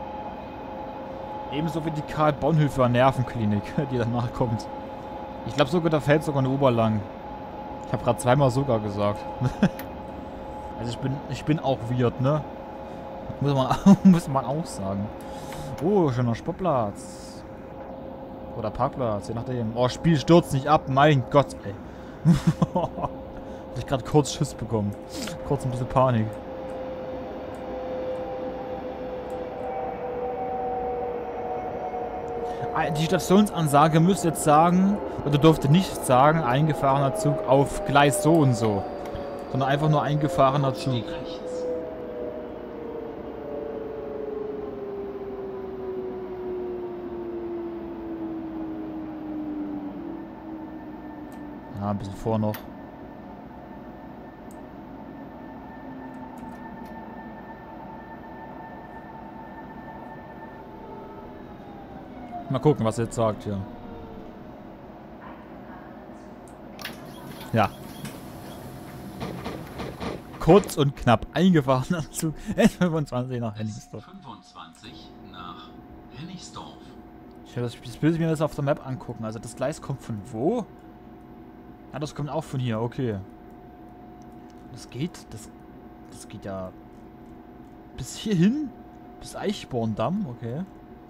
Ebenso wie die Karl Bonhoeffer Nervenklinik, die danach kommt. Ich glaube sogar, da fällt sogar eine Uber lang. Ich habe gerade zweimal sogar gesagt. also ich bin, ich bin auch weird, ne? Muss man, muss man auch sagen. Oh, schöner Sportplatz. Oder Parkplatz, je nachdem. Oh, Spiel stürzt nicht ab, mein Gott, ey. Hab ich gerade kurz Schiss bekommen. Kurz ein bisschen Panik. Die Stationsansage müsste jetzt sagen, oder dürfte nicht sagen, eingefahrener Zug auf Gleis so und so. Sondern einfach nur eingefahrener Zug. Ja, ein bisschen vor noch. Mal gucken, was er jetzt sagt hier. Ja. Kurz und knapp eingefahrener Zug S25 nach Hennigsdorf. S25 nach Hennigsdorf. Ich will das, das will ich mir das auf der Map angucken. Also das Gleis kommt von wo? Ja, das kommt auch von hier, okay. Das geht, das, das geht ja bis hierhin? Bis Eichborndamm, okay.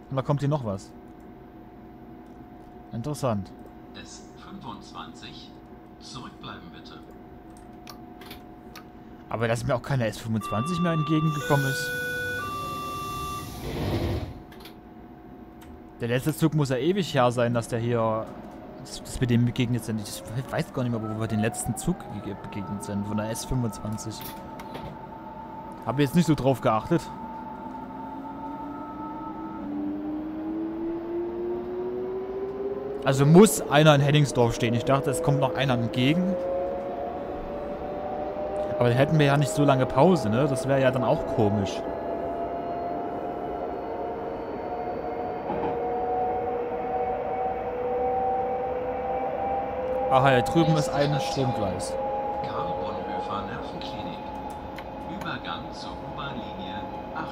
Und da kommt hier noch was. Interessant. S25. Zurückbleiben bitte. Aber dass mir auch keine S25 mehr entgegengekommen ist. Der letzte Zug muss ja ewig her sein, dass der hier... Das, das mit dem begegnet sind. Ich weiß gar nicht mehr, wo wir den letzten Zug ge- begegnet sind. Von der S25. Habe jetzt nicht so drauf geachtet. Also muss einer in Henningsdorf stehen. Ich dachte, es kommt noch einer entgegen. Aber dann hätten wir ja nicht so lange Pause, ne? Das wäre ja dann auch komisch. Aha, hier drüben ist ein Stromgleis. Karl Bonhoeffer Nervenklinik. Übergang zur U-Bahn-Linie 8.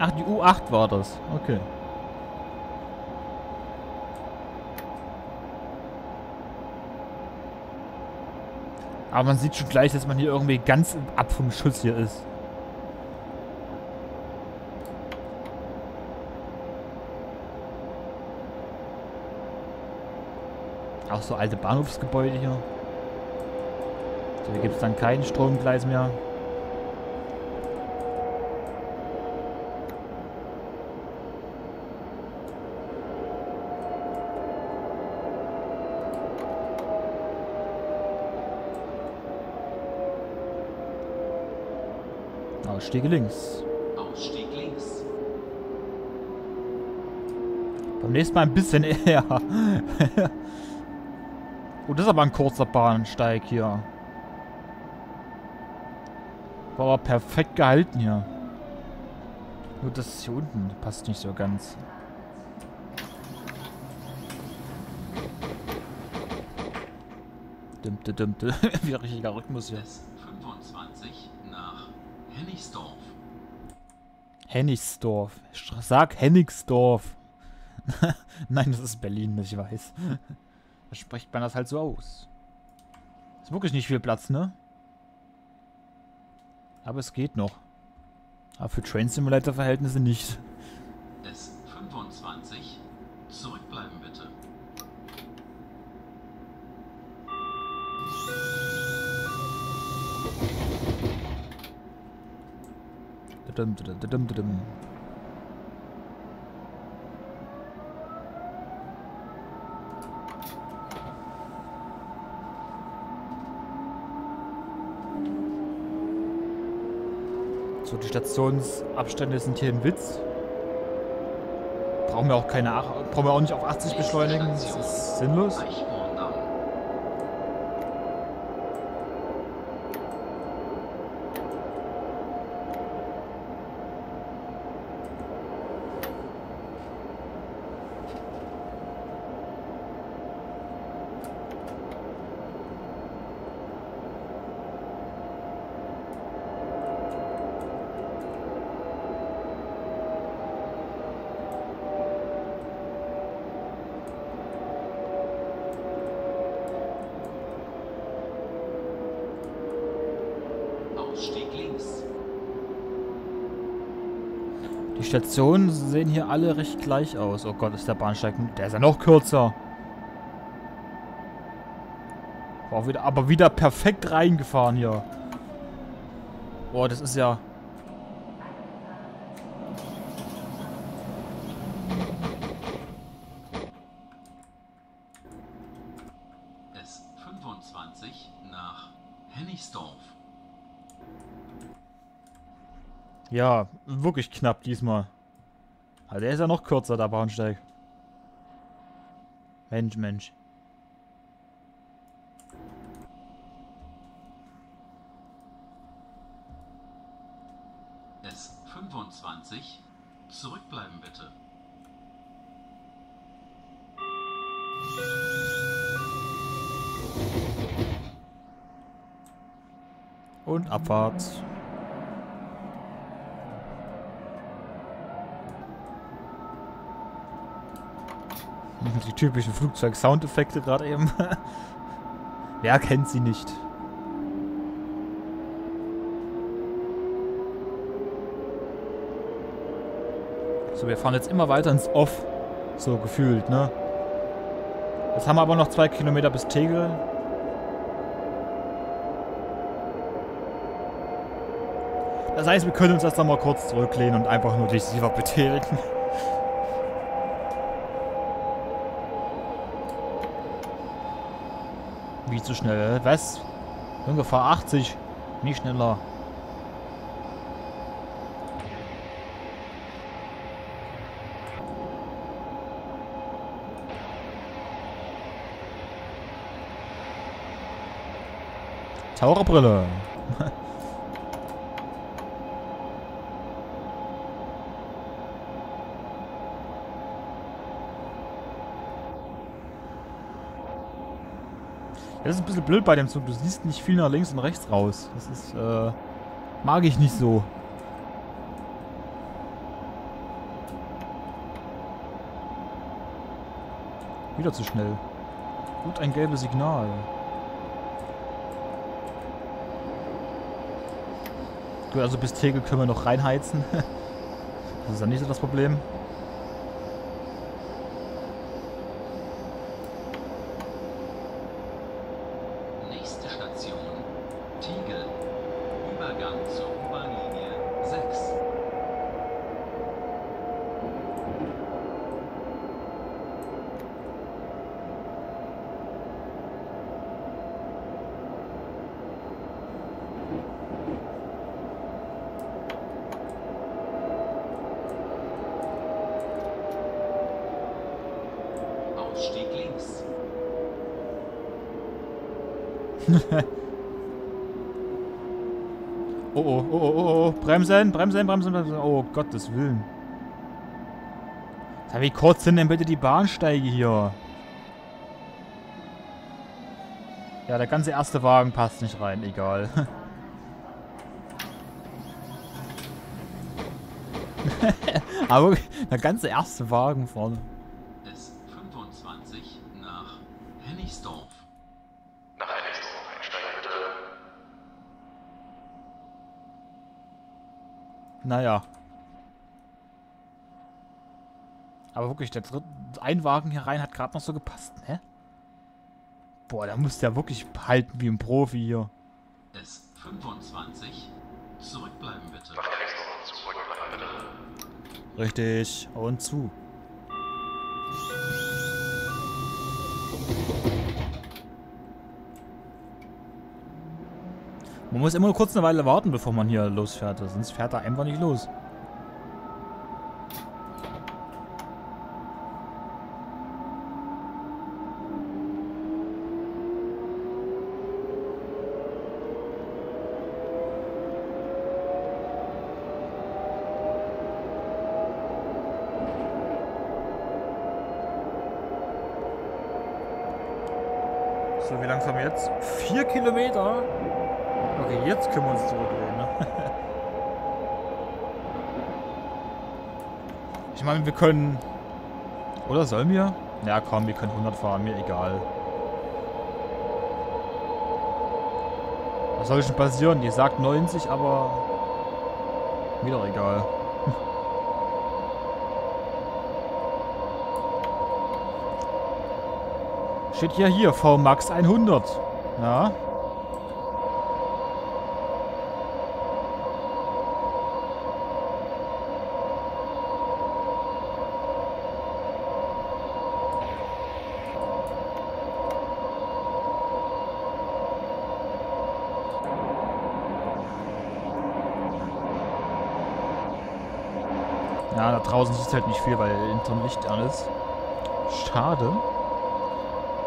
Ach, die U8 war das. Okay. Aber man sieht schon gleich, dass man hier irgendwie ganz ab vom Schuss hier ist. Auch so alte Bahnhofsgebäude hier. So, hier gibt es dann kein Stromgleis mehr. Ausstiege links. Ausstieg links. Beim nächsten Mal ein bisschen eher. oh, das ist aber ein kurzer Bahnsteig hier. War aber perfekt gehalten hier. Nur das hier unten passt nicht so ganz. Dümmte, dümmte. Wie richtiger Rhythmus hier. S25 nach Hennigsdorf. Hennigsdorf. Sag Hennigsdorf. Nein, das ist Berlin, ich weiß. Da spricht man das halt so aus. Ist wirklich nicht viel Platz, ne? Aber es geht noch. Aber für Train Simulator Verhältnisse nicht. So, die Stationsabstände sind hier ein Witz. Brauchen wir auch keine, brauchen wir auch nicht auf 80 beschleunigen. Das ist sinnlos. Eichhorndamm. Ausstieg links. Die Stationen sehen hier alle recht gleich aus. Oh Gott, ist der Bahnsteig. Der ist ja noch kürzer. War wieder, aber wieder perfekt reingefahren hier. Boah, das ist ja. S25 nach Hennigsdorf. Ja, wirklich knapp diesmal. Aber der ist ja noch kürzer, der Bahnsteig. Mensch, Mensch. S25 zurückbleiben bitte. Und Abfahrt. Die typischen Flugzeug-Soundeffekte gerade eben. Wer kennt sie nicht? So, wir fahren jetzt immer weiter ins Off. So gefühlt, ne? Jetzt haben wir aber noch zwei Kilometer bis Tegel. Das heißt, wir können uns erst einmal kurz zurücklehnen und einfach nur die Receiver betätigen. Wie zu schnell? Was? Ungefähr 80. Nicht schneller. Taucherbrille. Das ist ein bisschen blöd bei dem Zug. Du siehst nicht viel nach links und rechts raus. Das ist, äh, mag ich nicht so. Wieder zu schnell. Gut, ein gelbes Signal. Gut, also bis Tegel können wir noch reinheizen. Das ist ja nicht so das Problem. Nächste Station. Tegel. Übergang zur U-Bahn-Linie 6. Ausstieg links. Oh oh, oh oh, oh. Bremsen, bremsen, bremsen, bremsen. Oh Gottes Willen. Sag, wie kurz sind denn bitte die Bahnsteige hier? Ja, der ganze erste Wagen passt nicht rein, egal. Aber der ganze erste Wagen vorne. S25 nach Hennigsdorf. Nach Hennigsdorf einsteigen bitte. Naja. Aber wirklich, der dritte, ein Wagen hier rein hat gerade noch so gepasst, ne? Boah, da muss der wirklich halten wie ein Profi hier. S25 zurückbleiben bitte. Zurückbleiben. Richtig. Und zu. Man muss immer nur kurz eine Weile warten, bevor man hier losfährt. Sonst fährt er einfach nicht los. So, wie langsam jetzt? Vier Kilometer? Okay, jetzt können wir uns zurücklehnen. Ne? Ich meine, wir können... Oder sollen wir? Ja, komm, wir können 100 fahren, mir egal. Was soll schon passieren? Die sagt 90, aber... Mir doch egal. Steht ja hier, VMAX 100. Ja. Draußen sieht halt nicht viel, weil hinterm Licht ist. Schade.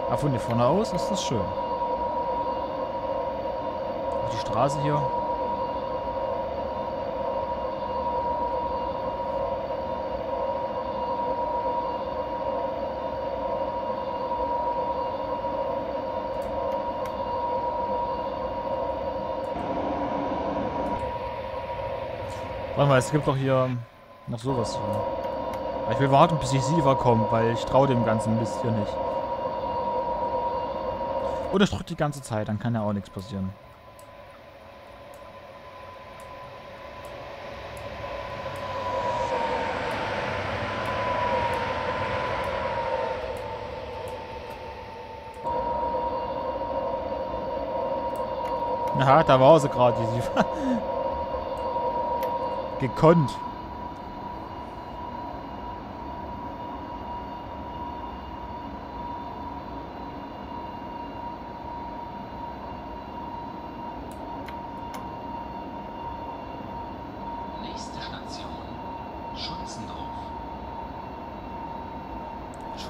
Aber von hier vorne aus ist das schön. Die Straße hier. Warte mal, es gibt doch hier noch sowas. hier. Aber Ich will warten, bis ich Siva kommt, weil ich traue dem ganzen Mist hier nicht. Oder ich drücke die ganze Zeit, dann kann ja auch nichts passieren. Aha, da war sie gerade, die Siva. Gekonnt.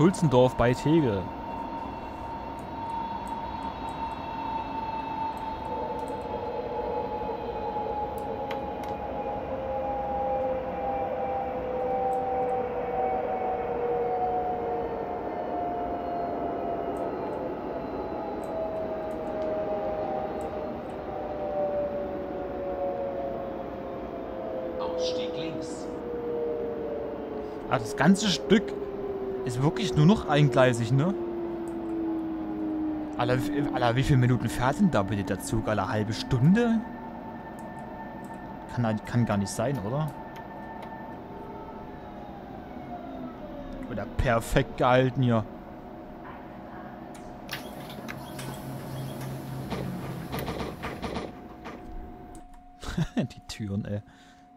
Schulzendorf bei Tegel. Ausstieg links. Ach, das ganze Stück ist wirklich nur noch eingleisig, ne? Aller, aller wie viele Minuten fährt denn da bitte der Zug? Alle halbe Stunde? Kann, kann gar nicht sein, oder? Oder perfekt gehalten hier. Die Türen, ey.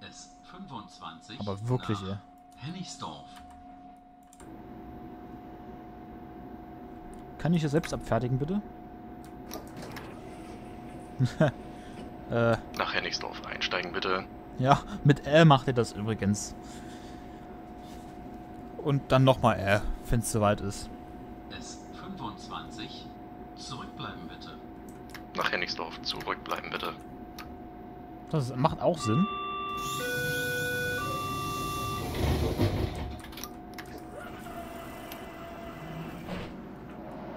S25. Aber wirklich, ey. Hennigsdorf. Kann ich das selbst abfertigen, bitte? äh, Nach Hennigsdorf einsteigen bitte. ja, mit L macht ihr das übrigens. Und dann nochmal L, wenn es soweit ist. S25. Zurückbleiben bitte. Nach Hennigsdorf zurückbleiben bitte. Das macht auch Sinn.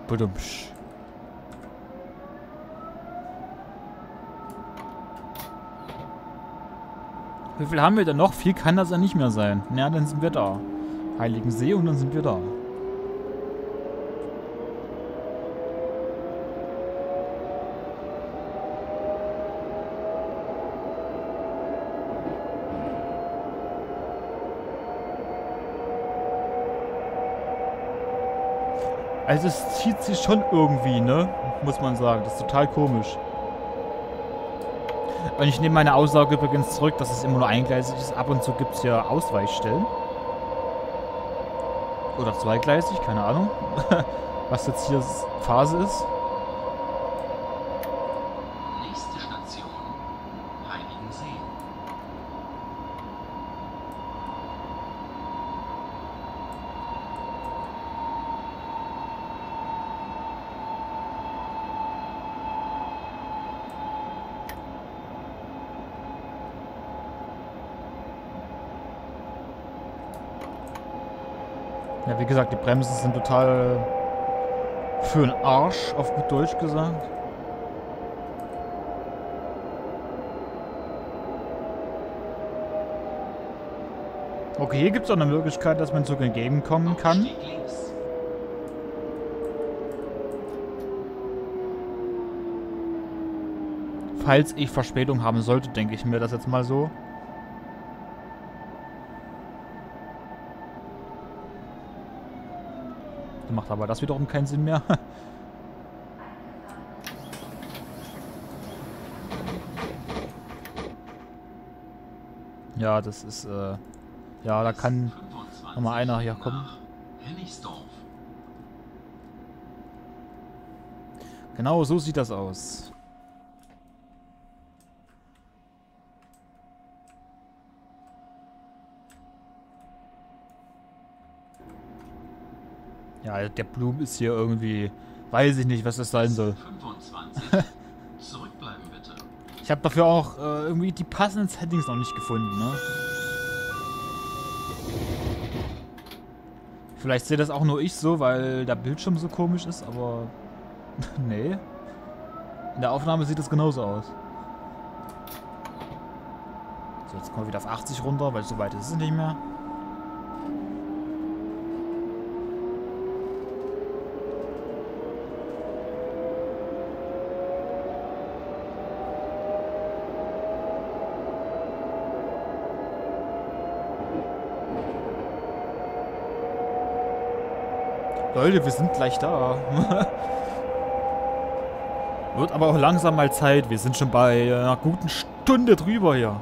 Budumsch. Wie viel haben wir denn noch? Viel kann das ja nicht mehr sein. Na, dann sind wir da. Heiligen See und dann sind wir da. Also es zieht sich schon irgendwie, ne? Muss man sagen. Das ist total komisch. Und ich nehme meine Aussage übrigens zurück, dass es immer nur eingleisig ist. Ab und zu gibt es ja Ausweichstellen. Oder zweigleisig, keine Ahnung. Was jetzt hier Phase ist. Gesagt, die Bremsen sind total für den Arsch, auf gut Deutsch gesagt. Okay, hier gibt es auch eine Möglichkeit, dass man zu den Game kommen kann. Falls ich Verspätung haben sollte, denke ich mir das jetzt mal so. Macht aber das wiederum keinen Sinn mehr. ja, das ist, äh, ja, da kann S25 noch mal einer hier kommen. Genau, so sieht das aus. Ja, der Blum ist hier irgendwie... Weiß ich nicht, was das sein soll. 25. Zurückbleiben bitte. Ich habe dafür auch äh, irgendwie die passenden Settings noch nicht gefunden, ne? Vielleicht sehe das auch nur ich so, weil der Bildschirm so komisch ist, aber... nee. In der Aufnahme sieht es genauso aus. So, jetzt kommen wir wieder auf 80 runter, weil so weit ist es nicht mehr. Leute, wir sind gleich da. Wird aber auch langsam mal Zeit. Wir sind schon bei einer guten Stunde drüber hier.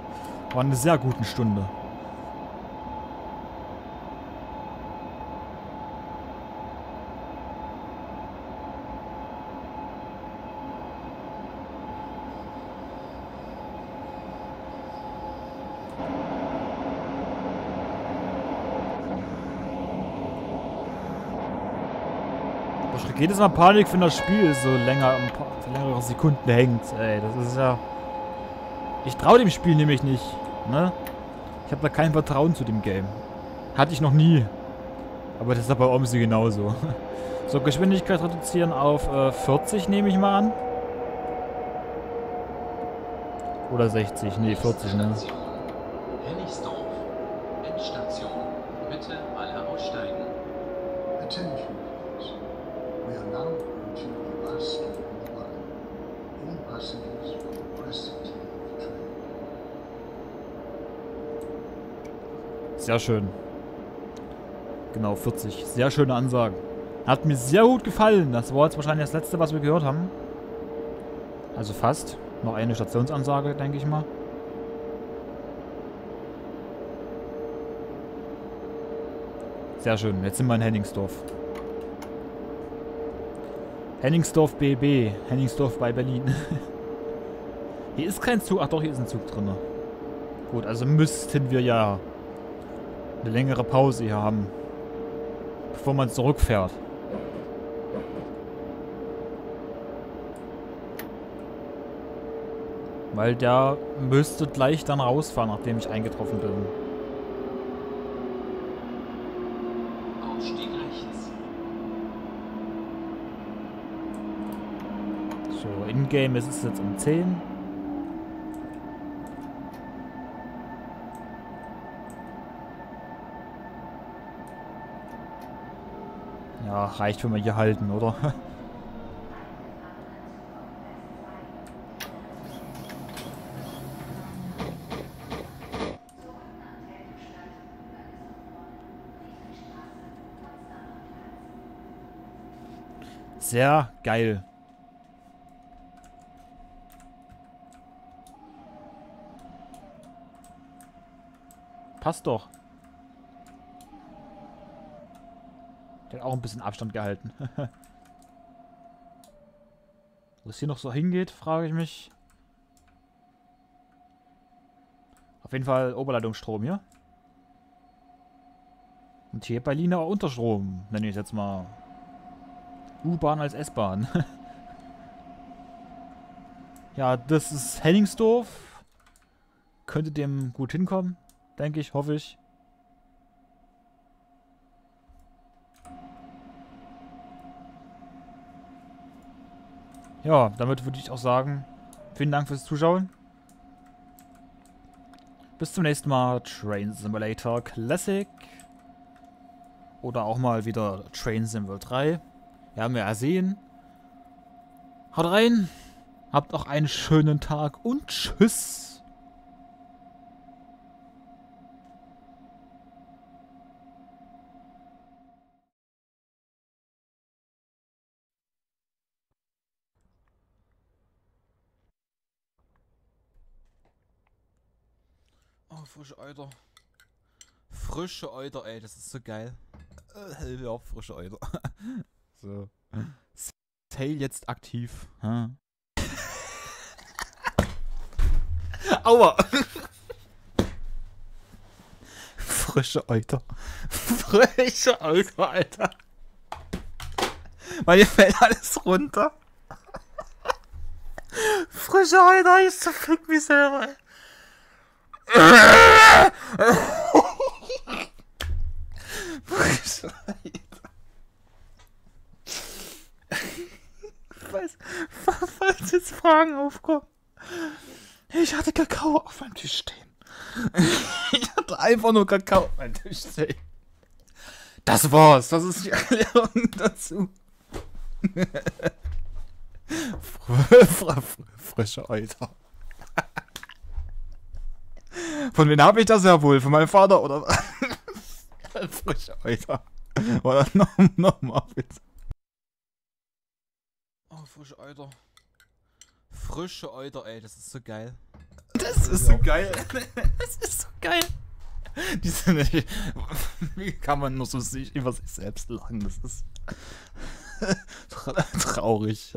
War eine sehr gute Stunde. Jedes Mal Panik, wenn das Spiel so länger, ein paar längere Sekunden hängt. Ey, das ist ja... Ich traue dem Spiel nämlich nicht, ne? Ich habe da kein Vertrauen zu dem Game. Hatte ich noch nie. Aber das ist aber bei Omsi genauso. So, Geschwindigkeit reduzieren auf äh, 40 nehme ich mal an. Oder 60, nee, 40, ne? Hennigsdorf. Endstation. Bitte alle aussteigen. Attention, Sehr schön. Genau, 40. Sehr schöne Ansage. Hat mir sehr gut gefallen. Das war jetzt wahrscheinlich das letzte, was wir gehört haben. Also fast. Noch eine Stationsansage, denke ich mal. Sehr schön. Jetzt sind wir in Henningsdorf. Henningsdorf BB. Henningsdorf bei Berlin. hier ist kein Zug. Ach doch, hier ist ein Zug drin. Gut, also müssten wir ja eine längere Pause hier haben. Bevor man zurückfährt. Weil der müsste gleich dann rausfahren, nachdem ich eingetroffen bin. Ausstieg rechts. So, in-game ist es jetzt um 10. Ja, reicht, wenn wir hier halten, oder? Sehr geil. Passt doch. Der hat auch ein bisschen Abstand gehalten. Wo es hier noch so hingeht, frage ich mich. Auf jeden Fall Oberleitungsstrom hier. Und hier Berliner Unterstrom, nenne ich es jetzt mal. U-Bahn als S-Bahn. ja, das ist Henningsdorf. Könnte dem gut hinkommen, denke ich, hoffe ich. Ja, damit würde ich auch sagen, vielen Dank fürs Zuschauen. Bis zum nächsten Mal. Train Simulator Classic. Oder auch mal wieder Train Sim World 3. Wir haben ja sehen. Haut rein. Habt auch einen schönen Tag und tschüss. Oh, frische Euter. Frische Euter, ey, das ist so geil. Äh, ja, frische Euter. so. Sale jetzt aktiv. Hm? Aua! Frische Euter. Frische Euter, Alter. Weil hier fällt alles runter. Frische Euter, ich zerfick mich selber, ey. Falls, falls jetzt Fragen aufkommen. Ich hatte Kakao auf meinem Tisch stehen. Ich hatte einfach nur Kakao auf meinem Tisch stehen. Das war's. Das ist die Erklärung dazu. Fr fr fr frische Euter. Von wem habe ich das ja wohl? Von meinem Vater oder was? frische Euter. Oder noch, noch mal bitte. Oh, frische Euter. Frische Euter, ey, das ist so geil. Das ist so geil. Das ist so geil. Diese, wie kann man nur so sich über sich selbst lachen? Das ist tra traurig.